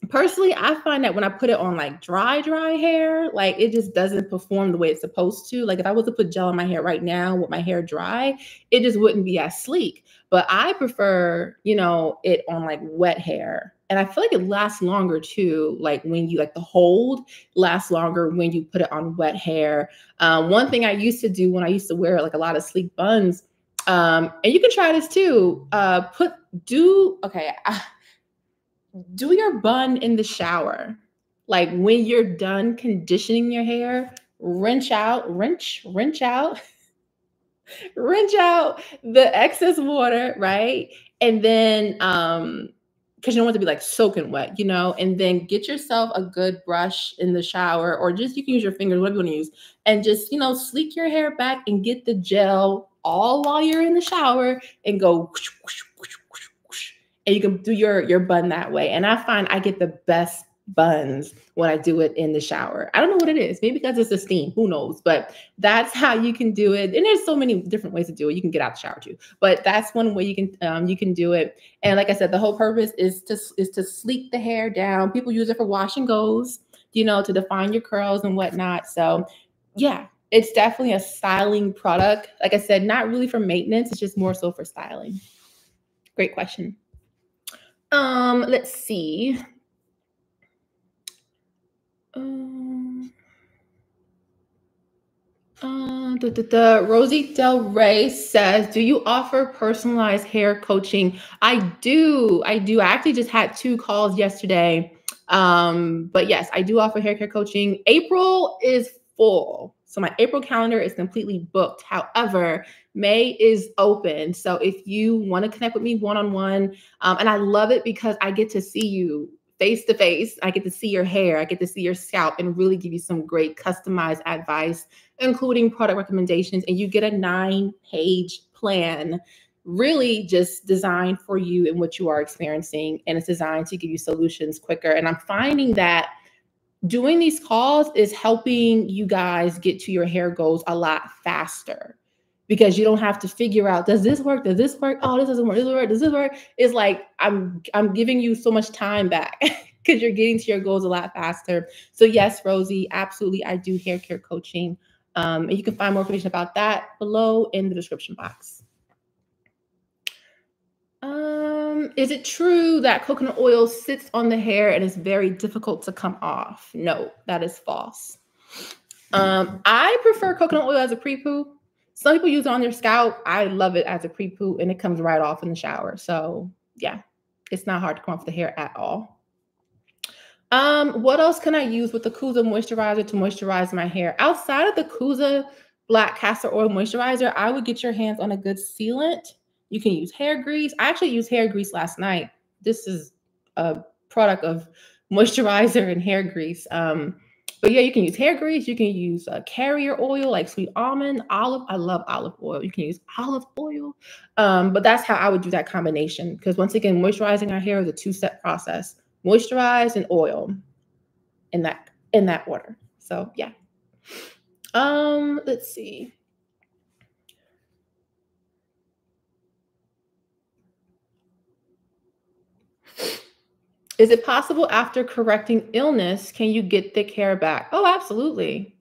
personally i find that when i put it on like dry dry hair like it just doesn't perform the way it's supposed to. Like if i was to put gel on my hair right now with my hair dry it just wouldn't be as sleek. But i prefer you know it on like wet hair. And i feel like it lasts longer too like when you like the hold lasts longer when you put it on wet hair. Um, one thing i used to do when i used to wear like a lot of sleek buns um, and you can try this too uh, put do okay I, *laughs* do your bun in the shower. Like when you're done conditioning your hair, wrench out, wrench, wrench out, *laughs* wrench out the excess water, right? And then um because you don't want to be like soaking wet, you know, and then get yourself a good brush in the shower, or just you can use your fingers, whatever you want to use, and just you know, sleek your hair back and get the gel all while you're in the shower and go whoosh, whoosh, whoosh, and you can do your your bun that way. And I find I get the best buns when I do it in the shower. I don't know what it is. Maybe because it's a steam. Who knows? But that's how you can do it. And there's so many different ways to do it. You can get out the shower too. But that's one way you can um, you can do it. And like I said, the whole purpose is to is to sleek the hair down. People use it for wash and goes, you know, to define your curls and whatnot. So yeah, it's definitely a styling product. Like I said, not really for maintenance. It's just more so for styling. Great question. Um, let's see. Um, uh, da, da, da. Rosie Del Rey says, "Do you offer personalized hair coaching?" I do. I do. I actually just had two calls yesterday. Um, but yes, I do offer hair care coaching. April is full. So my April calendar is completely booked. However, May is open. So if you want to connect with me one on one, and I love it because I get to see you face to face. I get to see your hair. I get to see your scalp and really give you some great customized advice, including product recommendations. And you get a nine page plan really just designed for you and what you are experiencing. And it's designed to give you solutions quicker. And I'm finding that doing these calls is helping you guys get to your hair goals a lot faster because you don't have to figure out does this work does this work oh this doesn't work does this work does this work it's like i'm i'm giving you so much time back *laughs* because you're getting to your goals a lot faster so yes rosie absolutely i do hair care coaching um, and you can find more information about that below in the description box um, is it true that coconut oil sits on the hair and is very difficult to come off? No, that is false. Um, I prefer coconut oil as a pre-poo. Some people use it on their scalp. I love it as a pre-poo and it comes right off in the shower. So yeah, it's not hard to come off the hair at all. Um, what else can I use with the Kuza moisturizer to moisturize my hair? Outside of the Kuza black castor oil moisturizer, I would get your hands on a good sealant. You can use hair grease. I actually used hair grease last night. This is a product of *laughs* moisturizer and hair grease. Um, but yeah, you can use hair grease. You can use uh, carrier oil like sweet almond, olive. I love olive oil. You can use olive oil. Um, but that's how I would do that combination. Because once again, moisturizing our hair is a two-step process: moisturize and oil, in that in that order. So yeah. Um, let's see. Is it possible after correcting illness, can you get thick hair back? Oh, absolutely.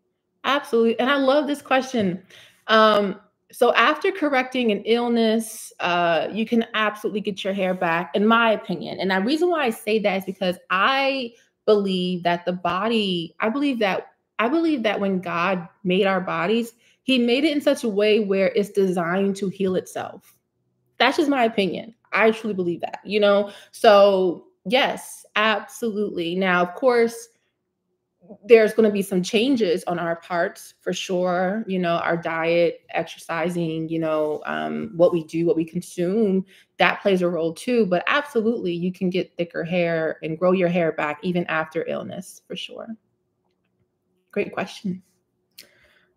Absolutely. And I love this question. Um, so after correcting an illness, uh, you can absolutely get your hair back, in my opinion. And the reason why I say that is because I believe that the body, I believe that I believe that when God made our bodies, he made it in such a way where it's designed to heal itself. That's just my opinion. I truly believe that, you know? So Yes, absolutely. Now, of course, there's going to be some changes on our parts for sure. You know, our diet, exercising, you know, um, what we do, what we consume, that plays a role too. But absolutely, you can get thicker hair and grow your hair back even after illness for sure. Great question.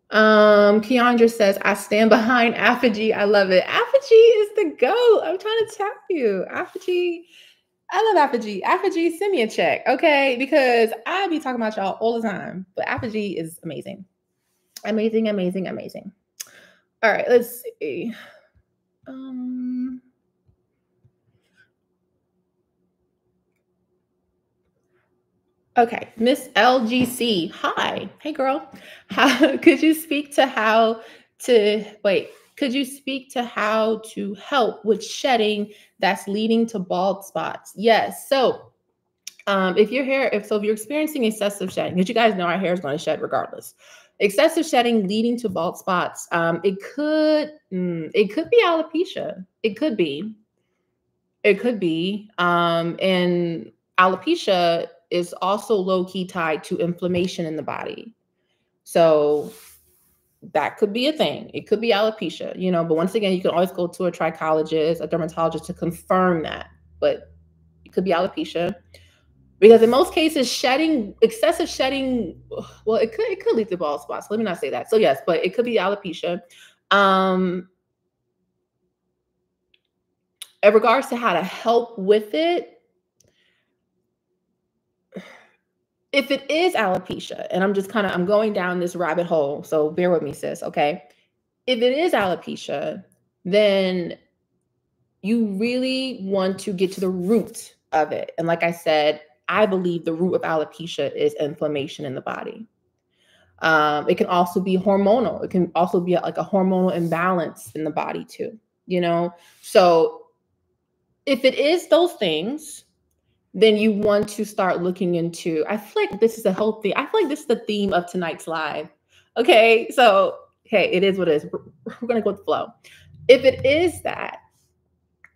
Um, Keandra says, I stand *laughs* behind ApHogee. I love it. ApHogee is the go. I'm trying to tell you. ApHogee I love ApHogee. ApHogee, send me a check, okay? Because I be talking about y'all all the time, but ApHogee is amazing. Amazing, amazing, amazing. All right, let's see. Um, okay, Miss LGC. Hi. Hey, girl. How *laughs* could you speak to how to wait? Could you speak to how to help with shedding that's leading to bald spots? Yes. So, um, if your hair, if so, if you're experiencing excessive shedding, because you guys know our hair is going to shed regardless. Excessive shedding leading to bald spots. Um, it could, mm, it could be alopecia. It could be. It could be. Um, and alopecia is also low key tied to inflammation in the body. So that could be a thing. It could be alopecia, you know, but once again, you can always go to a trichologist, a dermatologist to confirm that. But it could be alopecia. Because in most cases, shedding, excessive shedding, well, it could it could lead to bald spots. Let me not say that. So yes, but it could be alopecia. Um in regards to how to help with it, if it is alopecia, and I'm just kind of I'm going down this rabbit hole, so bear with me, sis. Okay, if it is alopecia, then you really want to get to the root of it. And like I said, I believe the root of alopecia is inflammation in the body. Um, it can also be hormonal. It can also be like a hormonal imbalance in the body too. You know, so if it is those things, then you want to start looking into. I feel like this is a healthy. I feel like this is the theme of tonight's live. Okay, so hey, it is what it is. We're, we're gonna go with the flow. If it is that,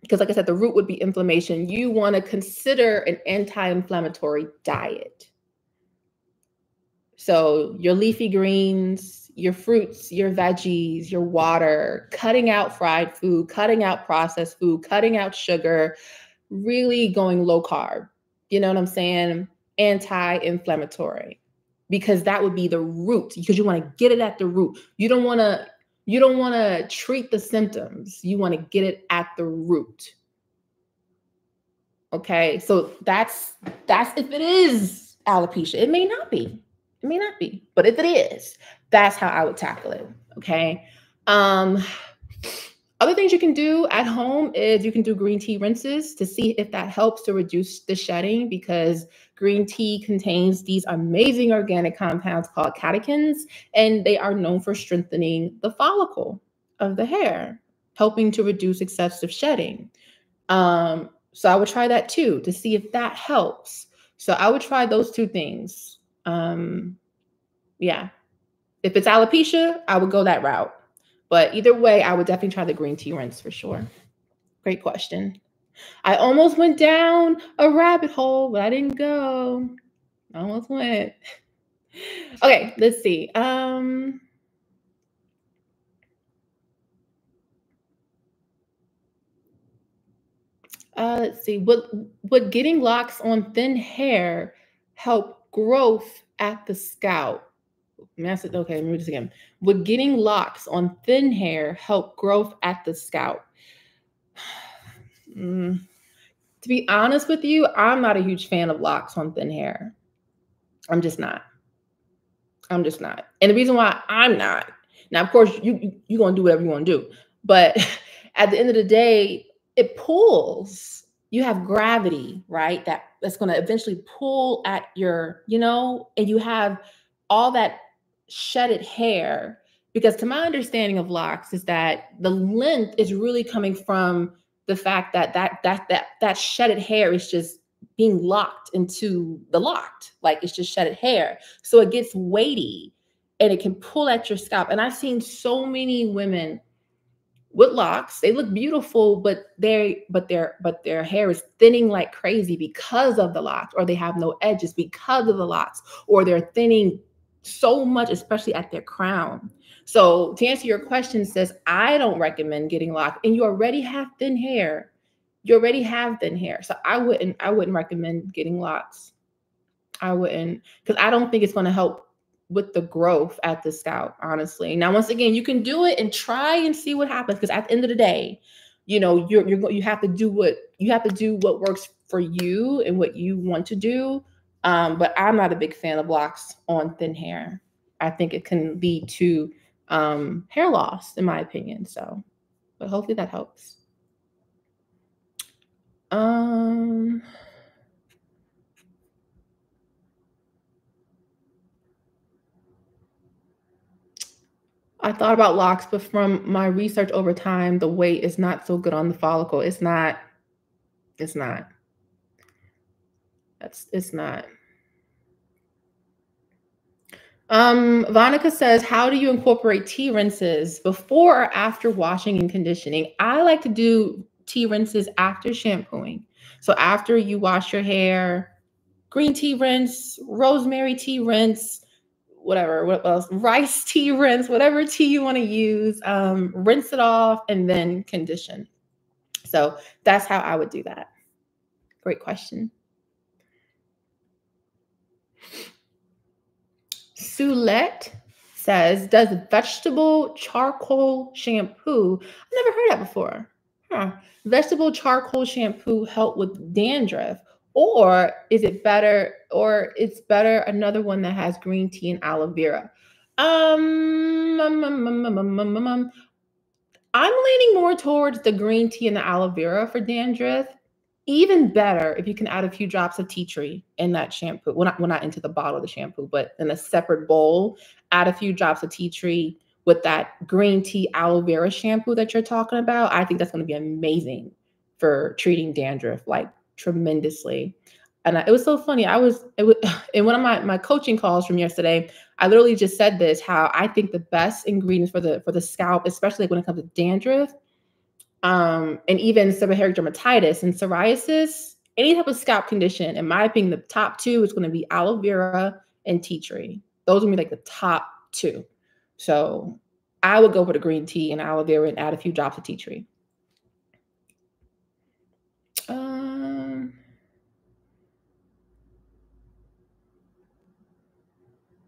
because like I said, the root would be inflammation. You want to consider an anti-inflammatory diet. So your leafy greens, your fruits, your veggies, your water, cutting out fried food, cutting out processed food, cutting out sugar, really going low carb. You know what I'm saying? Anti inflammatory, because that would be the root, because you want to get it at the root. You don't want to. You don't want to treat the symptoms. You want to get it at the root. Okay, so that's that's if it is alopecia. It may not be. It may not be, but if it is, that's how I would tackle it. Okay. Um, other things you can do at home is you can do green tea rinses to see if that helps to reduce the shedding because green tea contains these amazing organic compounds called catechins, and they are known for strengthening the follicle of the hair, helping to reduce excessive shedding. Um, so I would try that too to see if that helps. So I would try those two things. Um, yeah. If it's alopecia, I would go that route. But either way, I would definitely try the green tea rinse for sure. Great question. I almost went down a rabbit hole, but I didn't go. I almost went. *laughs* Okay, let's see. Um uh, let's see. Would would getting locks on thin hair help growth at the scalp? Massive. Okay, let me read this again. Would getting locks on thin hair help growth at the scalp? *sighs* Mm. To be honest with you, I'm not a huge fan of locks on thin hair. I'm just not. I'm just not. And the reason why I'm not, now of course you you're gonna do whatever you want to do, but *laughs* at the end of the day, it pulls. You have gravity, right? That that's gonna eventually pull at your, you know, and you have all that shedded hair because to my understanding of locks is that the length is really coming from the fact that that that that that shedded hair is just being locked into the locked like it's just shedded hair. So it gets weighty and it can pull at your scalp. And i've seen so many women with locks they look beautiful but they but their but their hair is thinning like crazy because of the locks or they have no edges because of the locks or they're thinning so much, especially at their crown. So to answer your question, says I don't recommend getting locked, and you already have thin hair. You already have thin hair, so I wouldn't. I wouldn't recommend getting locks. I wouldn't because I don't think it's going to help with the growth at the scalp. Honestly, now once again, you can do it and try and see what happens. Because at the end of the day, you know you're you're you have to do what you have to do what works for you and what you want to do um, but I'm not a big fan of locks on thin hair. I think it can lead to um, hair loss, in my opinion. So, but hopefully that helps. Um, I thought about locks, but from my research over time, the weight is not so good on the follicle. It's not. It's not. That's. It's not. Um, Vonica says, How do you incorporate tea rinses before or after washing and conditioning? I like to do tea rinses after shampooing. So after you wash your hair, green tea rinse, rosemary tea rinse, whatever, what else, *laughs* rice tea rinse, whatever tea you want to use, um, rinse it off and then condition. So that's how I would do that. Great question. Soulette says, does vegetable charcoal shampoo, I've never heard that before. Huh. Vegetable charcoal shampoo help with dandruff? Or is it better, or it's better another one that has green tea and aloe vera? Um, um, um, um, I'm leaning more towards the green tea and the aloe vera for dandruff even better if you can add a few drops of tea tree in that shampoo. Well, not, well, not into the bottle of the shampoo, but in a separate bowl, add a few drops of tea tree with that green tea aloe vera shampoo that you're talking about. I think that's going to be amazing for treating dandruff like tremendously. And it was so funny. I was, it was *laughs* in one of my, my coaching calls from yesterday. I literally just said this, how I think the best ingredients for the, for the scalp, especially when it comes to dandruff, um, and even seborrheic dermatitis and psoriasis, any type of scalp condition, in my opinion, the top two is going to be aloe vera and tea tree. Those would be like the top two. So I would go for the green tea and aloe vera and add a few drops of tea tree. Um,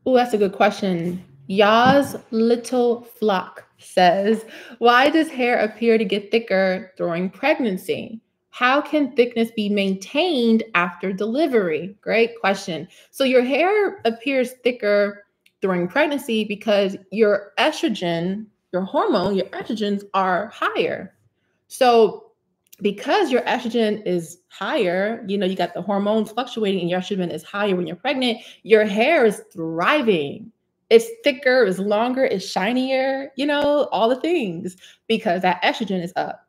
oh, that's a good question. Yaz Little Flock says, Why does hair appear to get thicker during pregnancy? How can thickness be maintained after delivery? Great question. So, your hair appears thicker during pregnancy because your estrogen your hormone, your estrogens are higher. So because your estrogen is higher, you know, you got the hormones fluctuating and your estrogen is higher when you're pregnant, your hair is thriving. It's thicker, it's longer, it's shinier, you know, all the things because that estrogen is up.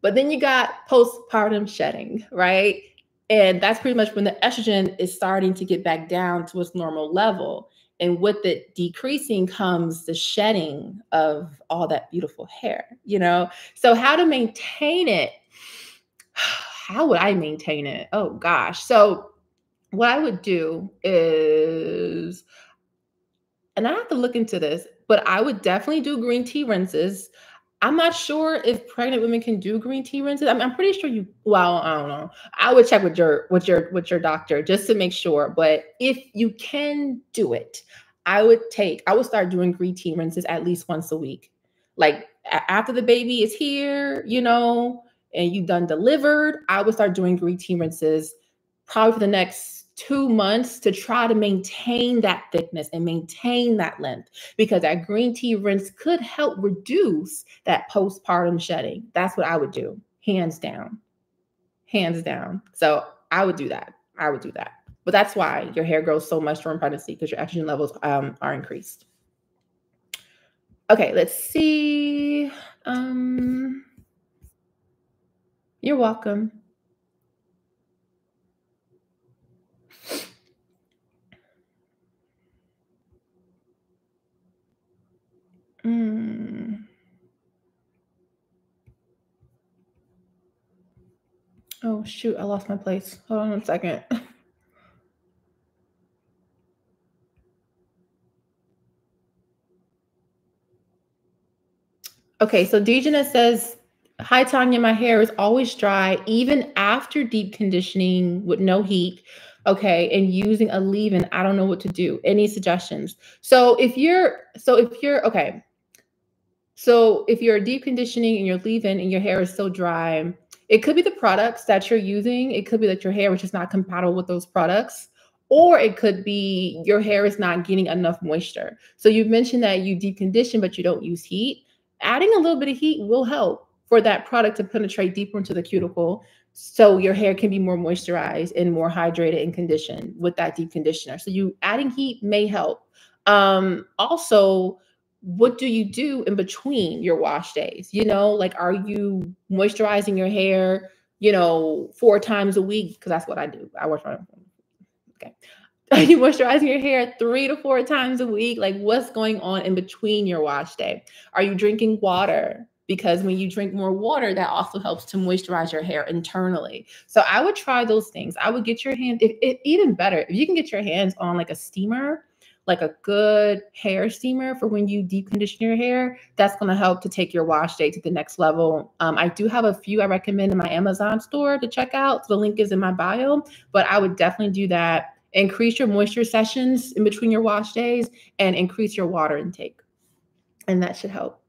But then you got postpartum shedding, right? And that's pretty much when the estrogen is starting to get back down to its normal level. And with it decreasing comes the shedding of all that beautiful hair, you know? So, how to maintain it? *sighs* How would I maintain it? Oh gosh. So, what I would do is, and I have to look into this, but I would definitely do green tea rinses. I'm not sure if pregnant women can do green tea rinses. I'm, I'm, pretty sure you. Well, I don't know. I would check with your with your with your doctor just to make sure. But if you can do it, I would take. I would start doing green tea rinses at least once a week. Like after the baby is here, you know, and you done delivered, I would start doing green tea rinses probably for the next two months to try to maintain that thickness and maintain that length because that green tea rinse could help reduce that postpartum shedding. That's what I would do, hands down. Hands down. So I would do that. I would do that. But that's why your hair grows so much during pregnancy because your estrogen levels um, are increased. Okay, let's see. Um, you're welcome. Mm. Oh shoot, I lost my place. Hold on a second. *laughs* Okay, so Dejana says, Hi Tanya, my hair is always dry, even after deep conditioning with no heat okay and using a leave-in i don't know what to do any suggestions so if you're so if you're okay so if you're deep conditioning and you're leave-in and your hair is so dry, it could be the products that you're using. It could be that your hair which is just not compatible with those products. Or it could be your hair is not getting enough moisture. So you mentioned that you deep condition, but you don't use heat. Adding a little bit of heat will help for that product to penetrate deeper into the cuticle so your hair can be more moisturized and more hydrated and conditioned with that deep conditioner. So you adding heat may help. Um, also, what do you do in between your wash days? You know, like are you moisturizing your hair, you know, four times a week? Because that's what I do. I wash my okay. *laughs* Are you moisturizing your hair three to four times a week? Like what's going on in between your wash day? Are you drinking water? Because when you drink more water, that also helps to moisturize your hair internally. So I would try those things. I would get your hand, if, if, even better, if you can get your hands on like a steamer like a good hair steamer for when you deep condition your hair, that's going to help to take your wash day to the next level. Um, I do have a few I recommend in my Amazon store to check out. the link is in my bio, but I would definitely do that. Increase your moisture sessions in between your wash days and increase your water intake. And that should help.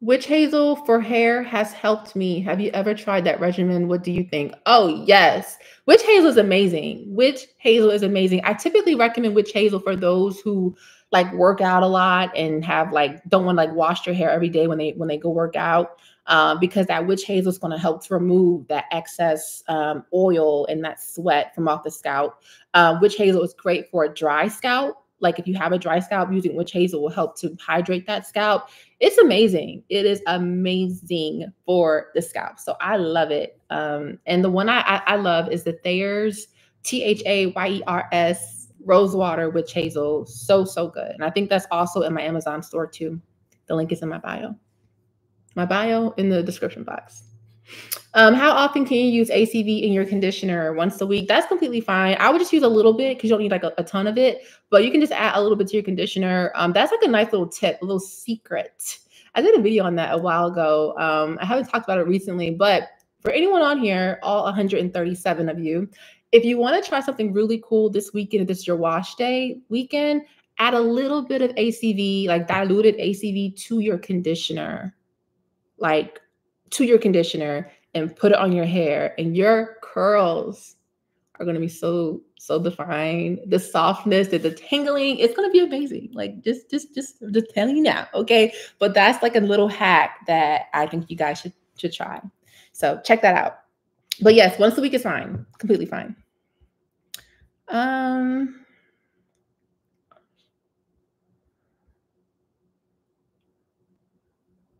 Witch hazel for hair has helped me. Have you ever tried that regimen? What do you think? Oh, yes. Witch hazel is amazing. Witch hazel is amazing. I typically recommend witch hazel for those who like work out a lot and have like don't want to like wash their hair every day when they when they go work out. Um, because that witch hazel is going to help to remove that excess um, oil and that sweat from off the scalp. Um, witch hazel is great for a dry scalp like if you have a dry scalp, using witch hazel will help to hydrate that scalp. It's amazing. It is amazing for the scalp. So I love it. Um, and the one I, I, I love is the Thayer's T H A Y E R S rose water witch hazel. So, so good. And I think that's also in my Amazon store too. The link is in my bio. My bio in the description box. Um, how often can you use ACV in your conditioner? Once a week. That's completely fine. I would just use a little bit because you don't need like a, a, ton of it, but you can just add a little bit to your conditioner. Um, that's like a nice little tip, a little secret. I did a video on that a while ago. Um, I haven't talked about it recently, but for anyone on here, all 137 of you, if you want to try something really cool this weekend, if this is your wash day weekend, add a little bit of ACV, like diluted ACV to your conditioner. Like to your conditioner and put it on your hair, and your curls are going to be so so defined. The softness, the, the tingling, it's going to be amazing. Like just just just just telling you now, okay? But that's like a little hack that I think you guys should should try. So check that out. But yes, once a week is fine, completely fine. Um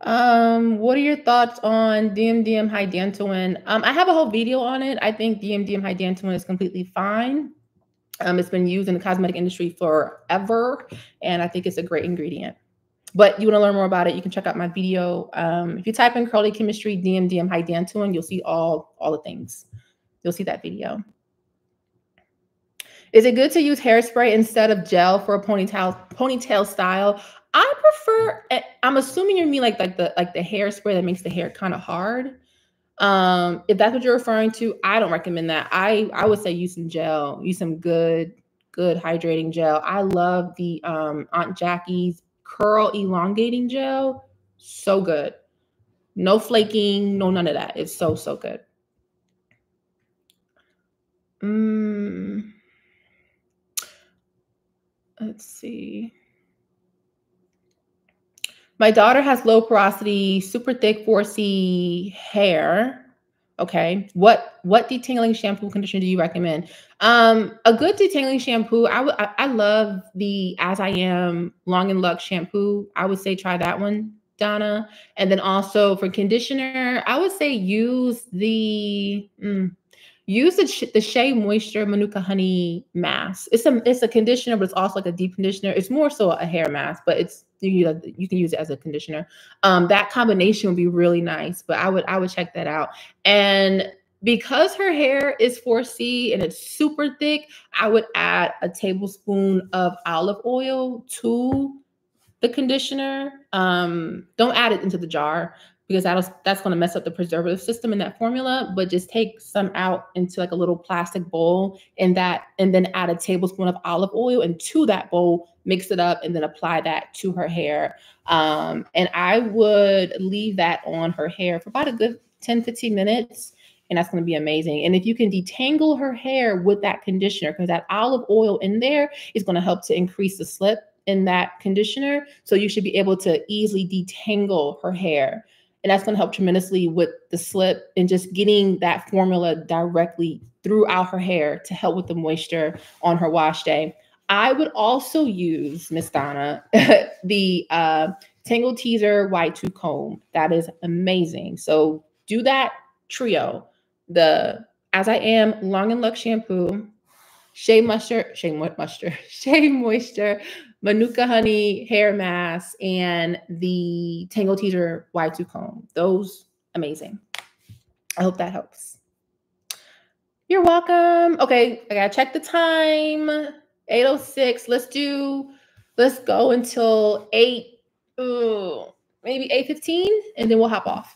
Um, what are your thoughts on DMDM hydantoin? Um, I have a whole video on it. I think DMDM hydantoin is completely fine. Um, it's been used in the cosmetic industry forever, and I think it's a great ingredient. But you want to learn more about it, you can check out my video. Um, if you type in curly chemistry DMDM hydantoin, you'll see all all the things. You'll see that video. Is it good to use hairspray instead of gel for a ponytail ponytail style? I prefer. Eh, I'm assuming you mean like like the like the hairspray that makes the hair kind of hard. Um, if that's what you're referring to, I don't recommend that. I I would say use some gel. Use some good good hydrating gel. I love the um, Aunt Jackie's curl elongating gel. So good. No flaking. No none of that. It's so so good. Mm. Let's see. My daughter has low porosity, super thick 4C hair. Okay. What what detangling shampoo conditioner do you recommend? Um, a good detangling shampoo. I I, I love the As I Am Long and Luxe shampoo. I would say try that one, Donna. And then also for conditioner, I would say use the mm, use the, the Shea Moisture Manuka Honey mask. It's a it's a conditioner, but it's also like a deep conditioner. It's more so a hair mask, but it's you you can use it as a conditioner. Um, that combination would be really nice. But I would I would check that out. And because her hair is 4C and it's super thick, I would add a tablespoon of olive oil to the conditioner. Um, don't add it into the jar because that'll that's going to mess up the preservative system in that formula but just take some out into like a little plastic bowl and that and then add a tablespoon of olive oil into that bowl mix it up and then apply that to her hair. Um, and i would leave that on her hair for about a good 10 15 minutes and that's going to be amazing. And if you can detangle her hair with that conditioner because that olive oil in there is going to help to increase the slip in that conditioner so you should be able to easily detangle her hair and that's going to help tremendously with the slip and just getting that formula directly throughout her hair to help with the moisture on her wash day. I would also use, Miss Donna, *laughs* the uh, Tangle Teezer Y2 comb. That is amazing. So do that trio. The As I Am Long and Luxe shampoo, Shea Moisture, *laughs* Shea Moisture, Shea Moisture Manuka Honey hair mask and the Tangle Teezer Y2 comb. Those amazing. I hope that helps. You're welcome. Okay, I gotta check the time. 806. Let's do, let's go until 8, ooh, maybe 8:15, and then we'll hop off.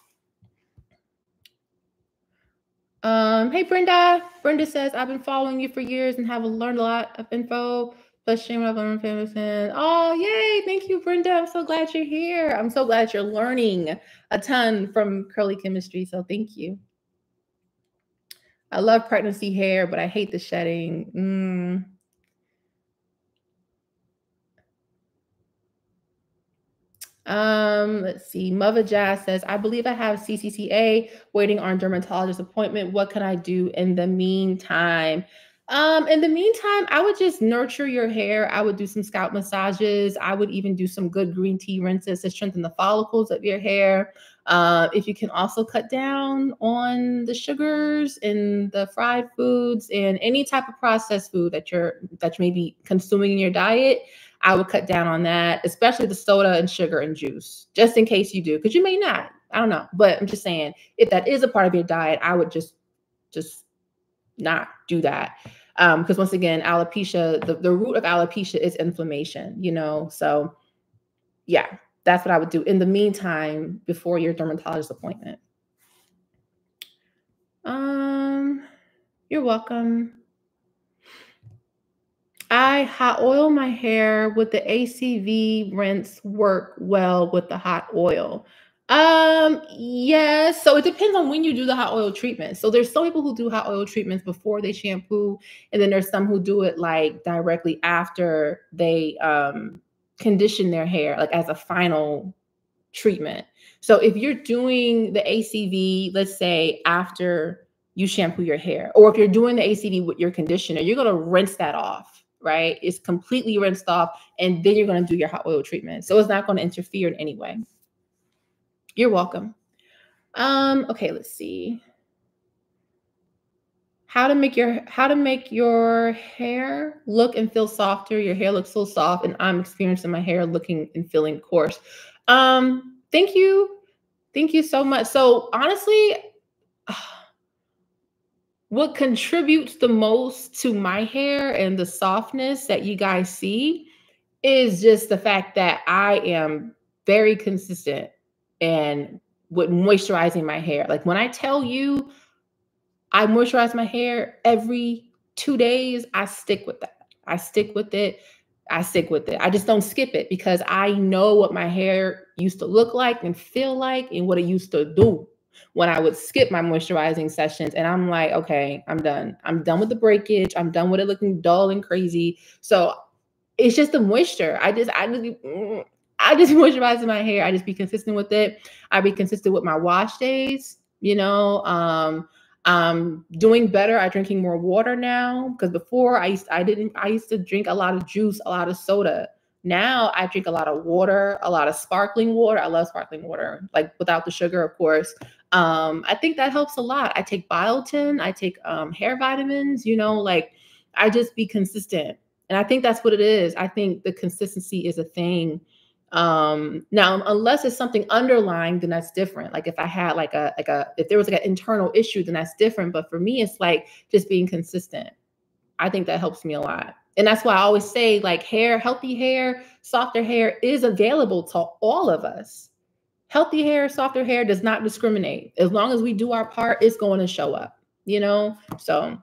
Um, hey Brenda. Brenda says, I've been following you for years and have learned a lot of info Let's stream up on famous and oh yay! Thank you, Brenda. I'm so glad you're here. I'm so glad you're learning a ton from curly chemistry. So thank you. I love pregnancy hair, but I hate the shedding. Mm. Um, let's see. Mother Jazz says, I believe I have CCCA waiting on dermatologist appointment. What can I do in the meantime? Um, in the meantime, I would just nurture your hair. I would do some scalp massages. I would even do some good green tea rinses to strengthen the follicles of your hair. Uh, if you can also cut down on the sugars and the fried foods and any type of processed food that you're that you may be consuming in your diet, I would cut down on that, especially the soda and sugar and juice, just in case you do, because you may not. I don't know, but I'm just saying if that is a part of your diet, I would just just not do that. Um, because once again, alopecia, the, the root of alopecia is inflammation, you know. So yeah, that's what I would do in the meantime before your dermatologist appointment. Um, you're welcome. I hot oil my hair with the ACV rinse work well with the hot oil. Um, yes. So it depends on when you do the hot oil treatment. So there's some people who do hot oil treatments before they shampoo, and then there's some who do it like directly after they um condition their hair, like as a final treatment. So if you're doing the ACV, let's say after you shampoo your hair, or if you're doing the ACV with your conditioner, you're gonna rinse that off, right? It's completely rinsed off, and then you're gonna do your hot oil treatment. So it's not gonna interfere in any way. You're welcome. Um, okay, let's see. How to make your how to make your hair look and feel softer. Your hair looks so soft, and I'm experiencing my hair looking and feeling coarse. Um, thank you. Thank you so much. So honestly, *sighs* what contributes the most to my hair and the softness that you guys see is just the fact that I am very consistent and with moisturizing my hair. Like when I tell you I moisturize my hair every two days, I stick with that. I stick with it. I stick with it. I just don't skip it because I know what my hair used to look like and feel like and what it used to do when I would skip my moisturizing sessions. And I'm like, okay, I'm done. I'm done with the breakage. I'm done with it looking dull and crazy. So it's just the moisture. I just, I just, mm, I just *laughs* moisturize my hair. I just be consistent with it. I be consistent with my wash days. You know, um, I'm doing better. I'm drinking more water now because before I used I didn't I used to drink a lot of juice, a lot of soda. Now I drink a lot of water, a lot of sparkling water. I love sparkling water, like without the sugar, of course. Um, I think that helps a lot. I take biotin, I take um, hair vitamins. You know, like I just be consistent, and I think that's what it is. I think the consistency is a thing um, now, unless it's something underlying, then that's different. Like if I had like a like a if there was like an internal issue, then that's different. But for me, it's like just being consistent. I think that helps me a lot. And that's why I always say like hair, healthy hair, softer hair is available to all of us. Healthy hair, softer hair does not discriminate. As long as we do our part, it's going to show up, you know? So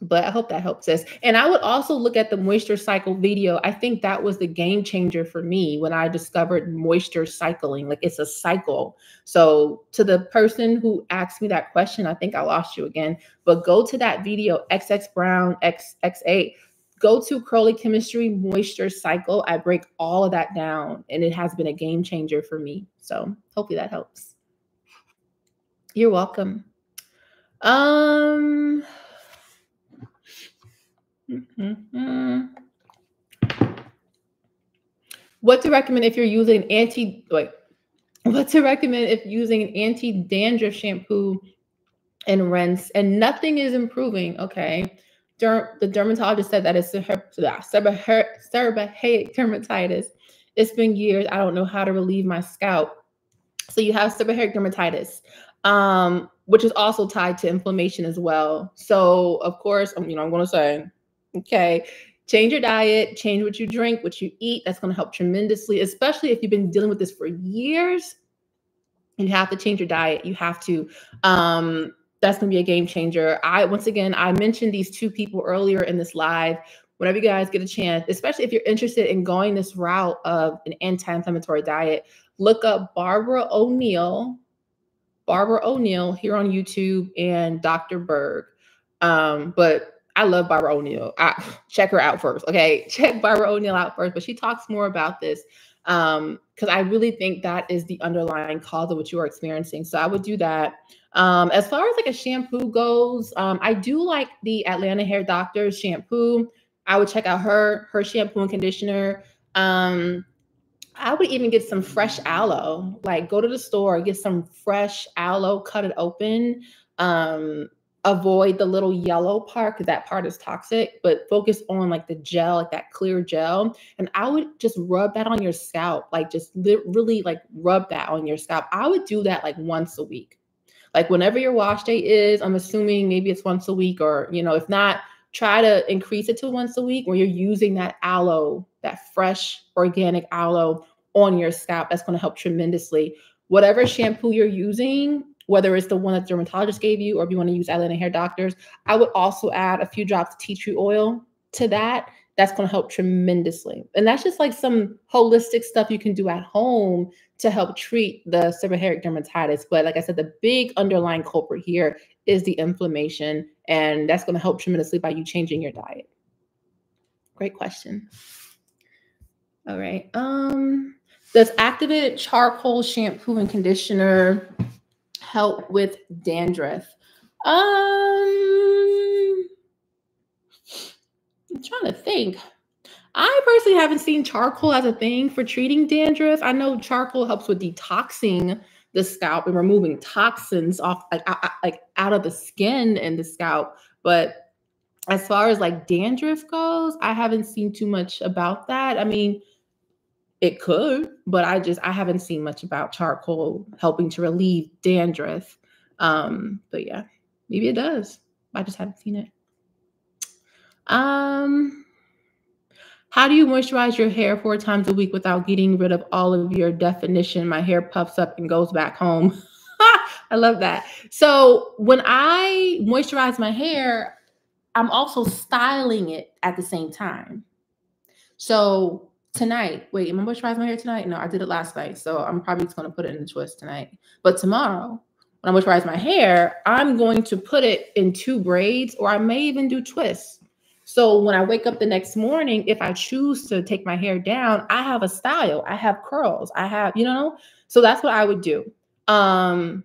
but I hope that helps us. And I would also look at the moisture cycle video. I think that was the game changer for me when I discovered moisture cycling. Like it's a cycle. So, to the person who asked me that question, I think I lost you again, but go to that video, XX Brown, XX8. Go to Curly Chemistry Moisture Cycle. I break all of that down, and it has been a game changer for me. So, hopefully that helps. You're welcome. Um, Mm-hmm. What to recommend if you're using anti what to recommend if using an anti-dandruff shampoo and rinse and nothing is improving. Okay. The dermatologist said that it's seborrheic dermatitis. It's been years. I don't know how to relieve my scalp. So you have seborrheic dermatitis, um, which is also tied to inflammation as well. So of course, you know, I'm going to say Okay. Change your diet, change what you drink, what you eat. That's going to help tremendously, especially if you've been dealing with this for years. You have to change your diet. You have to. Um, that's going to be a game changer. I, once again, I mentioned these two people earlier in this live. Whenever you guys get a chance, especially if you're interested in going this route of an anti inflammatory diet, look up Barbara O'Neill, Barbara O'Neill here on YouTube and Dr. Berg. Um, but I love Barbara O'Neill. I, check her out first. Okay. *laughs* Check Barbara O'Neill out first. But she talks more about this um because i really think that is the underlying cause of what you are experiencing so i would do that um as far as like a shampoo goes um i do like the atlanta hair doctors shampoo i would check out her her shampoo and conditioner um i would even get some fresh aloe like go to the store get some fresh aloe cut it open um avoid the little yellow part because that part is toxic, but focus on like the gel, like that clear gel. And I would just rub that on your scalp, like just li- really like rub that on your scalp. I would do that like once a week. Like whenever your wash day is, I'm assuming maybe it's once a week, or you know, if not, try to increase it to once a week where you're using that aloe, that fresh organic aloe on your scalp. That's going to help tremendously. Whatever shampoo you're using, whether it's the one that the dermatologist gave you or if you want to use Atlanta hair doctors. I would also add a few drops of tea tree oil to that. that's going to help tremendously. And that's just like some holistic stuff you can do at home to help treat the seborrheic dermatitis. But like I said, the big underlying culprit here is the inflammation, and that's going to help tremendously by you changing your diet. Great question. All right. Um, does activated charcoal shampoo and conditioner help with dandruff? Um, I'm trying to think. I personally haven't seen charcoal as a thing for treating dandruff. I know charcoal helps with detoxing the scalp and removing toxins off like, like out of the skin and the scalp, but as far as like dandruff goes, I haven't seen too much about that. I mean, it could, but I just I haven't seen much about charcoal helping to relieve dandruff. Um, but yeah, maybe it does. I just haven't seen it. Um, how do you moisturize your hair four times a week without getting rid of all of your definition? My hair puffs up and goes back home. *laughs* I love that. So when I moisturize my hair, I'm also styling it at the same time. So tonight. Wait, am I moisturizing my hair tonight? No, I did it last night. So I'm probably just going to put it in the twist tonight. But tomorrow, when I moisturize my hair, I'm going to put it in two braids or I may even do twists. So when I wake up the next morning, if I choose to take my hair down, I have a style. I have curls. I have, you know, so that's what I would do. Um,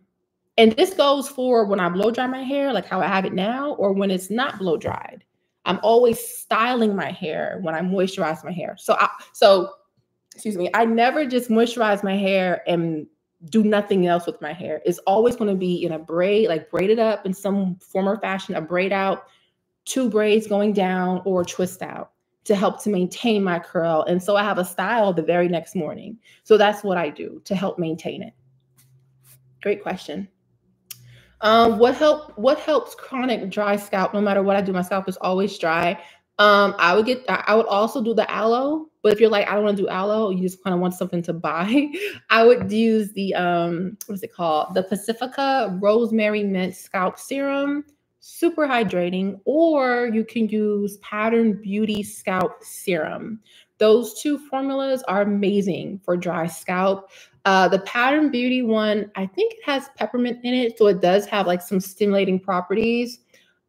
and this goes for when I blow dry my hair, like how I have it now, or when it's not blow dried. I'm always styling my hair when I moisturize my hair. So I, so excuse me, I never just moisturize my hair and do nothing else with my hair. It's always going to be in a braid, like braided up in some form or fashion, a braid out, two braids going down or twist out to help to maintain my curl. And so I have a style the very next morning. So that's what I do to help maintain it. Great question. Um, what help? What helps chronic dry scalp? No matter what I do, my scalp is always dry. Um, I would get. I would also do the aloe. But if you're like, I don't want to do aloe, you just kind of want something to buy. *laughs* I would use the um, what is it called? The Pacifica Rosemary Mint Scalp Serum. Super hydrating, or you can use Pattern Beauty Scalp Serum. Those two formulas are amazing for dry scalp. Uh, the Pattern Beauty one, I think it has peppermint in it, so it does have like some stimulating properties.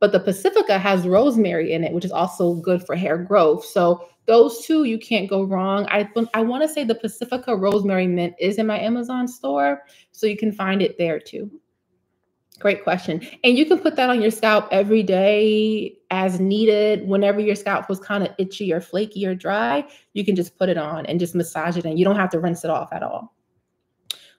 But the Pacifica has rosemary in it, which is also good for hair growth. So those two, you can't go wrong. I I want to say the Pacifica Rosemary Mint is in my Amazon store, so you can find it there too. Great question. And you can put that on your scalp every day as needed. Whenever your scalp was kind of itchy or flaky or dry, you can just put it on and just massage it and you don't have to rinse it off at all.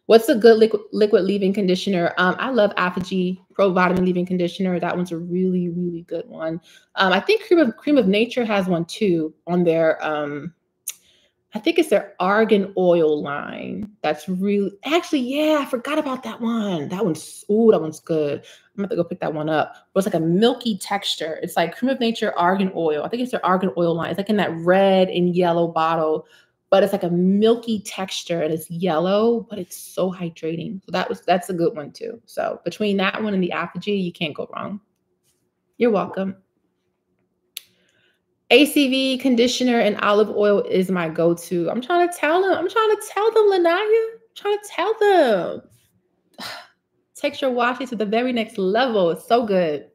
What's a good liquid liquid leave-in conditioner? Um, I love ApHogee Pro Vitamin Leave-In Conditioner. That one's a really, really good one. Um, I think Cream of Cream of Nature has one too on their um, I think it's their argan oil line. That's really actually, yeah, I forgot about that one. That one's oh, that one's good. I'm gonna to go pick that one up. But it's like a milky texture. It's like Cream of Nature argan oil. I think it's their argan oil line. It's like in that red and yellow bottle but it's like a milky texture and it's yellow, but it's so hydrating. So that was that's a good one too. So between that one and the ApHogee, you can't go wrong. You're welcome. ACV conditioner and olive oil is my go-to. I'm trying to tell them. I'm trying to tell them, Lanaya. I'm trying to tell them. *sighs* Texture washes to the very next level. It's so good.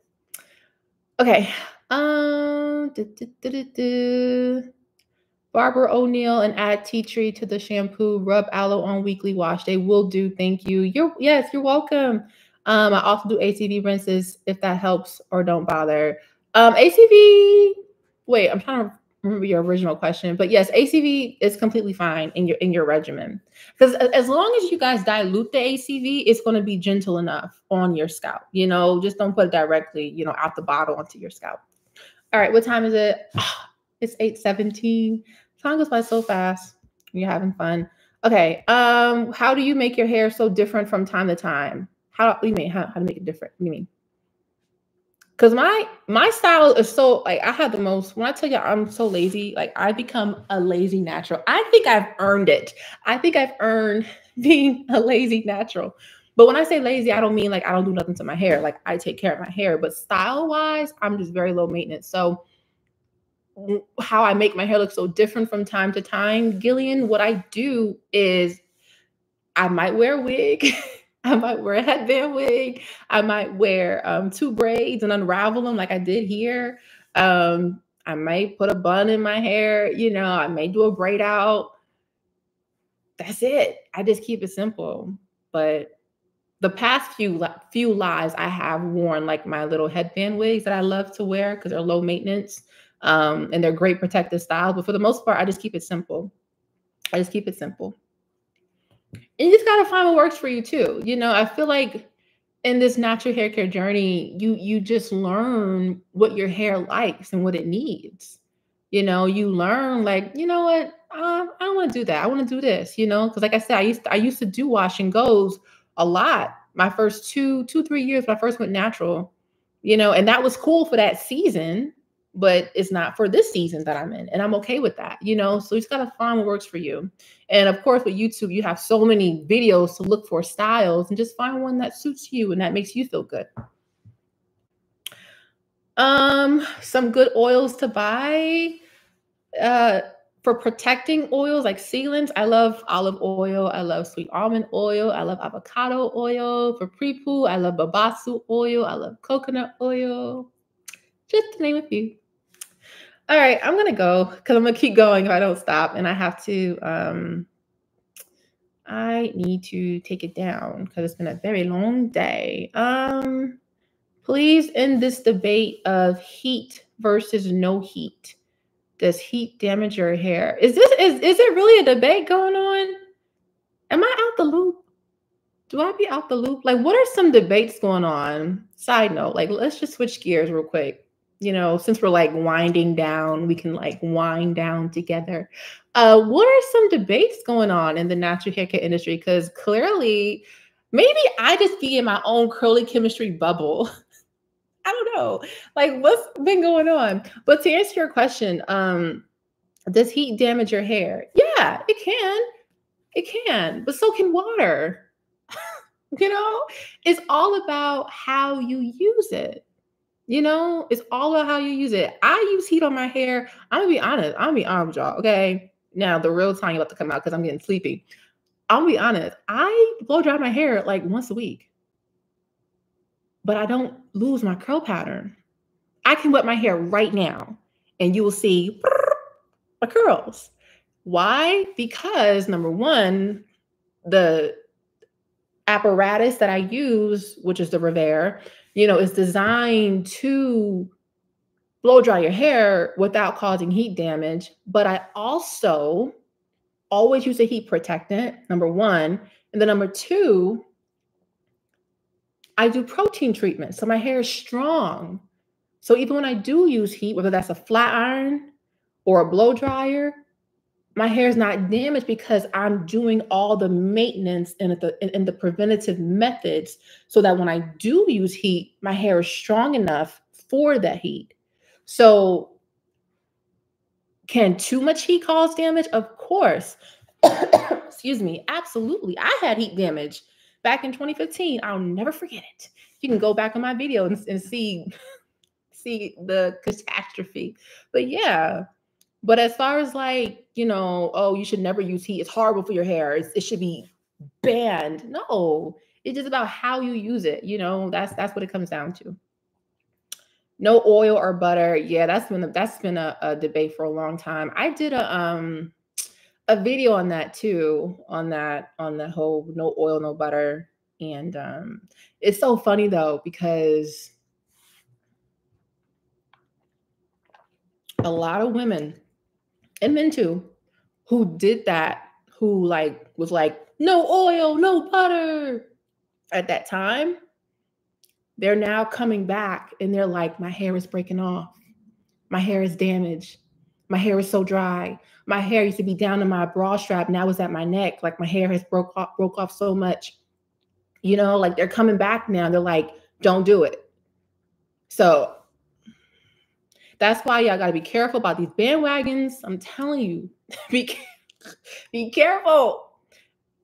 Okay. Um. Barbara O'Neill and add tea tree to the shampoo. Rub aloe on weekly wash. They will do. Thank you. You're yes, you're welcome. Um, I also do ACV rinses if that helps or don't bother. Um, ACV. Wait, I'm trying to remember your original question, but yes, ACV is completely fine in your in your regimen because as long as you guys dilute the ACV, it's going to be gentle enough on your scalp. You know, just don't put it directly, you know, out the bottle onto your scalp. All right, what time is it? It's 8:17. Time goes by so fast. You're having fun. Okay. Um, how do you make your hair so different from time to time? How do you mean? How, how to make it different? You mean? Cause my my style is so like I have the most when I tell you I'm so lazy, like I become a lazy natural. I think I've earned it. I think I've earned *laughs* being a lazy natural. But when I say lazy, I don't mean like I don't do nothing to my hair. Like I take care of my hair, but style wise, I'm just very low maintenance. So how I make my hair look so different from time to time, Gillian, what I do is I might wear a wig. *laughs* I might wear a headband wig. I might wear um, two braids and unravel them like I did here. Um, I might put a bun in my hair. You know, I may do a braid out. That's it. I just keep it simple. But the past few few lives I have worn like my little headband wigs that I love to wear because they're low maintenance um, and they're great protective styles. But for the most part, I just keep it simple. I just keep it simple. And you just gotta find what works for you too. You know, I feel like in this natural hair care journey, you you just learn what your hair likes and what it needs. You know, you learn like, you know what, um, I don't want to do that. I want to do this. You know, because like I said, I used to, I used to do wash and goes a lot. My first two two three years when I first went natural, you know, and that was cool for that season but it's not for this season that I'm in. And I'm okay with that, you know? So you just got to find what works for you. And of course, with YouTube, you have so many videos to look for styles and just find one that suits you and that makes you feel good. Um, some good oils to buy. Uh, for protecting oils like sealants, I love olive oil. I love sweet almond oil. I love avocado oil. For pre-poo, I love babassu oil. I love coconut oil. Just to name a few. All right, I'm gonna go because I'm gonna keep going if I don't stop, and I have to. Um, I need to take it down because it's been a very long day. Um, please end this debate of heat versus no heat. Does heat damage your hair? Is this is is it really a debate going on? Am I out the loop? Do I be out the loop? Like, what are some debates going on? Side note, like, let's just switch gears real quick you know, since we're like winding down, we can like wind down together. Uh, what are some debates going on in the natural hair care industry? Because clearly, maybe I just be in my own curly chemistry bubble. *laughs* I don't know, like what's been going on. But to answer your question, um, does heat damage your hair? Yeah, it can. It can, but so can water. *laughs* you know, it's all about how you use it. You know, it's all about how you use it. I use heat on my hair. I'm gonna be honest. I'm gonna be honest, y'all. Okay. Now the real time about to come out because I'm getting sleepy. I'll be honest. I blow dry my hair like once a week, but I don't lose my curl pattern. I can wet my hair right now, and you will see *laughs* my curls. Why? Because number one, the apparatus that I use, which is the RevAir, you know, is designed to blow dry your hair without causing heat damage. But I also always use a heat protectant, number one. And then number two, I do protein treatment. So my hair is strong. So even when I do use heat, whether that's a flat iron or a blow dryer, my hair is not damaged because I'm doing all the maintenance and the and the preventative methods so that when I do use heat, my hair is strong enough for that heat. So can too much heat cause damage? Of course. *coughs* Excuse me. Absolutely. I had heat damage back in 2015. I'll never forget it. You can go back on my video and, and see *laughs* see the catastrophe. But yeah, but as far as like, you know, oh, you should never use heat, it's horrible for your hair, it's, it should be banned. No, it's just about how you use it. You know, that's that's what it comes down to. No oil or butter. Yeah, that's been a, that's been a, a debate for a long time. I did a um a video on that too, on that on the whole no oil, no butter. And um it's so funny though because a lot of women and men too, who did that, who like was like, no oil, no butter at that time, they're now coming back and they're like, my hair is breaking off. My hair is damaged. My hair is so dry. My hair used to be down to my bra strap. Now it's at my neck. Like my hair has broke off, broke off so much. You know, like they're coming back now. They're like, don't do it. So that's why y'all got to be careful about these bandwagons. I'm telling you, *laughs* be, be careful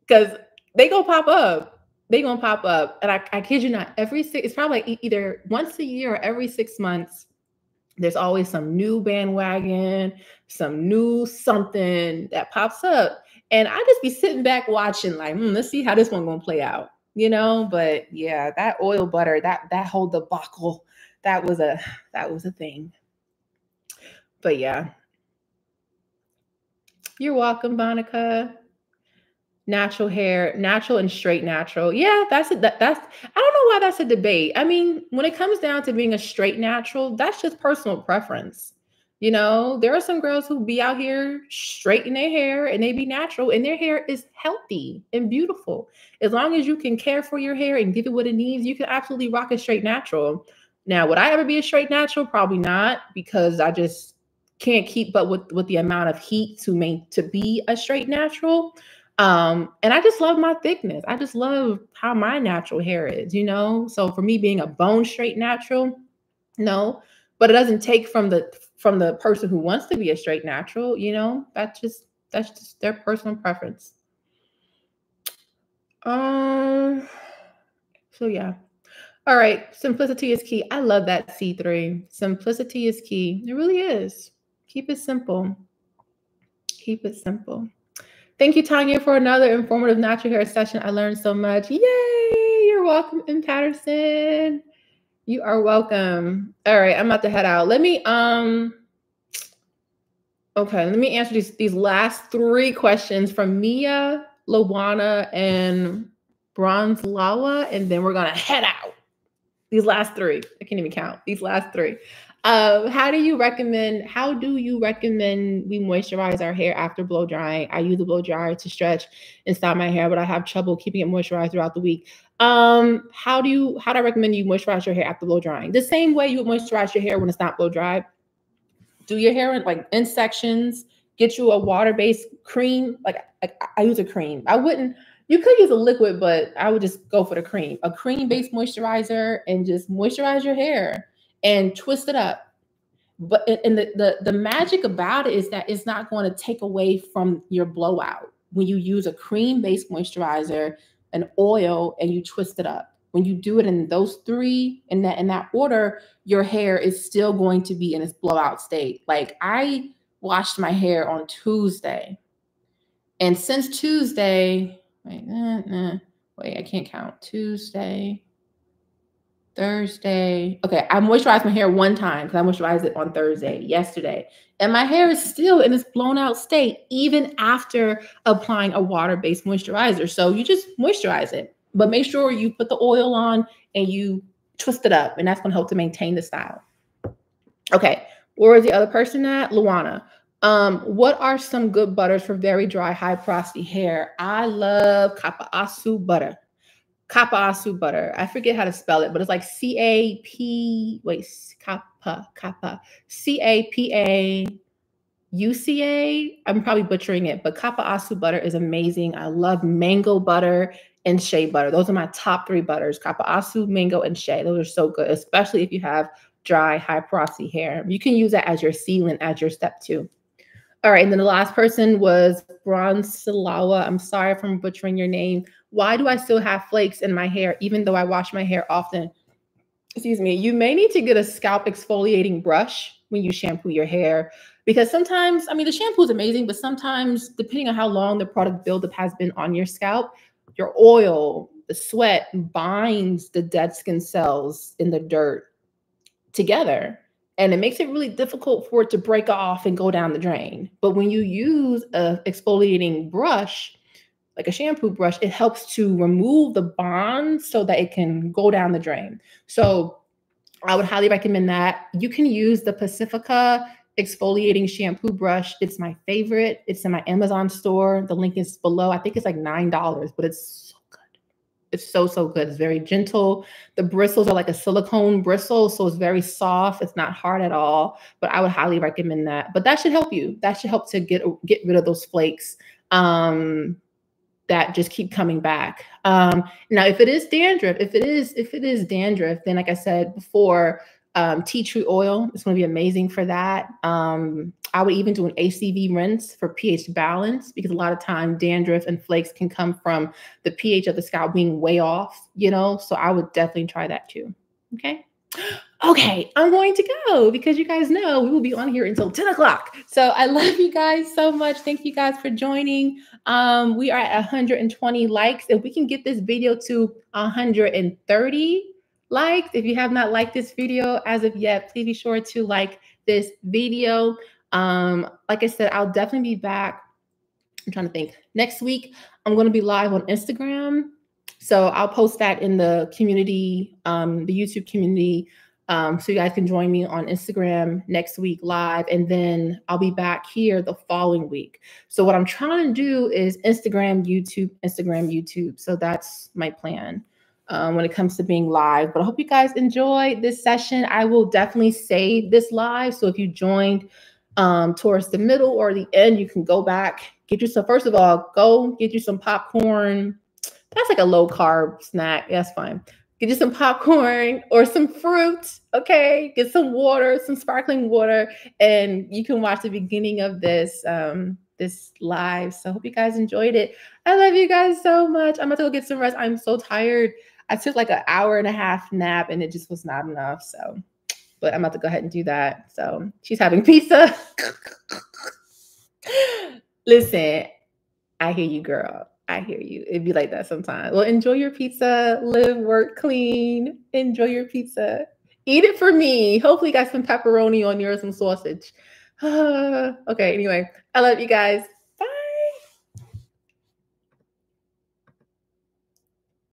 because they gonna pop up. They gonna pop up, and I, I kid you not. Every six, it's probably like either once a year or every six months. there's always some new bandwagon, some new something that pops up. And I just be sitting back watching, like, hmm, let's see how this one gonna play out, you know. But yeah, that oil butter, that that whole debacle, that was a that was a thing. But yeah. You're welcome, Monica natural hair, natural and straight natural. Yeah, that's it. That, that's I don't know why that's a debate. I mean, when it comes down to being a straight natural, that's just personal preference. You know, there are some girls who be out here straighten their hair and they be natural and their hair is healthy and beautiful. As long as you can care for your hair and give it what it needs, you can absolutely rock a straight natural. Now, would I ever be a straight natural? Probably not, because I just can't keep up with, with the amount of heat to make to be a straight natural. Um, and I just love my thickness. I just love how my natural hair is, you know. So for me being a bone straight natural, no, but it doesn't take from the from the person who wants to be a straight natural, you know. That's just that's just their personal preference. Um so yeah. All right, simplicity is key. I love that C3. Simplicity is key. It really is. Keep it simple. Keep it simple. Thank you, Tanya, for another informative natural hair session. I learned so much. Yay! You're welcome in Patterson. You are welcome. All right, I'm about to head out. Let me um okay, let me answer these these last three questions from Mia, Lawana, and Bronze Bronzlawa, and then we're gonna head out. These last three. I can't even count. These last three. Um, how do you recommend? How do you recommend we moisturize our hair after blow drying? I use a blow dryer to stretch and style my hair, but I have trouble keeping it moisturized throughout the week. Um, how do you? How do I recommend you moisturize your hair after blow drying? The same way you would moisturize your hair when it's not blow dried. Do your hair in like in sections. Get you a water-based cream. Like I, I use a cream. I wouldn't. You could use a liquid, but I would just go for the cream. A cream-based moisturizer and just moisturize your hair and twist it up. But and the, the the magic about it is that it's not going to take away from your blowout when you use a cream-based moisturizer, an oil, and you twist it up. When you do it in those three in that in that order, your hair is still going to be in its blowout state. Like I washed my hair on Tuesday, and since Tuesday, wait, nah, nah, wait, I can't count. Tuesday, Thursday. Okay, I moisturized my hair one time because I moisturized it on Thursday, yesterday. And my hair is still in this blown out state, even after applying a water based moisturizer. So you just moisturize it, but make sure you put the oil on and you twist it up, and that's going to help to maintain the style. Okay, where is the other person at? Luana. Um, what are some good butters for very dry, high porosity hair? I love cupuaçu butter. Capaasu butter. I forget how to spell it, but it's like C A P. Wait, Kappa Kappa C A P A U C A. I'm probably butchering it, but cupuaçu butter is amazing. I love mango butter and shea butter. Those are my top three butters: cupuaçu, mango, and shea. Those are so good, especially if you have dry, high porosity hair. You can use that as your sealant, as your step two. All right, and then the last person was Bronzelawa. I'm sorry if I'm butchering your name. Why do I still have flakes in my hair even though I wash my hair often? Excuse me. You may need to get a scalp exfoliating brush when you shampoo your hair because sometimes, I mean, the shampoo is amazing, but sometimes, depending on how long the product buildup has been on your scalp, your oil, the sweat binds the dead skin cells in the dirt together. And it makes it really difficult for it to break off and go down the drain. But when you use a exfoliating brush, like a shampoo brush, it helps to remove the bonds so that it can go down the drain. So I would highly recommend that. You can use the Pacifica exfoliating shampoo brush. It's my favorite. It's in my Amazon store. The link is below. I think it's like $9, but it's so good. It's so, so good. It's very gentle. The bristles are like a silicone bristle, so it's very soft. It's not hard at all, but I would highly recommend that. But that should help you. That should help to get get rid of those flakes. Um, that just keep coming back. Um, now, if it is dandruff, if it is if it is dandruff, then like I said before, um, tea tree oil is going to be amazing for that. Um, I would even do an ACV rinse for pH balance because a lot of time dandruff and flakes can come from the pH of the scalp being way off. You know, so I would definitely try that too. Okay. Okay, I'm going to go because you guys know we will be on here until 10 o'clock. So I love you guys so much. Thank you guys for joining. Um, we are at 120 likes. If we can get this video to 130 likes, if you have not liked this video as of yet, please be sure to like this video. Um, like I said, I'll definitely be back. I'm trying to think. Next week, I'm going to be live on Instagram. So I'll post that in the community, um, the YouTube community um, so you guys can join me on Instagram next week live, and then I'll be back here the following week. So what I'm trying to do is Instagram, YouTube, Instagram, YouTube. So that's my plan um, when it comes to being live. But I hope you guys enjoy this session. I will definitely save this live. So if you joined um, towards the middle or the end, you can go back, get you some. First of all, go get you some popcorn. That's like a low carb snack. That's fine get you some popcorn or some fruit okay? Get some water some sparkling water and you can watch the beginning of this um this live. So hope you guys enjoyed it. I love you guys so much. I'm about to go get some rest. I'm so tired. I took like an hour and a half nap and it just was not enough so. But i'm about to go ahead and do that. So she's having pizza. *laughs* Listen i hear you girl I hear you. It'd be like that sometimes. Well, enjoy your pizza, live, work clean, enjoy your pizza. Eat it for me. Hopefully, you got some pepperoni on yours, some sausage. *sighs* okay, anyway, I love you guys.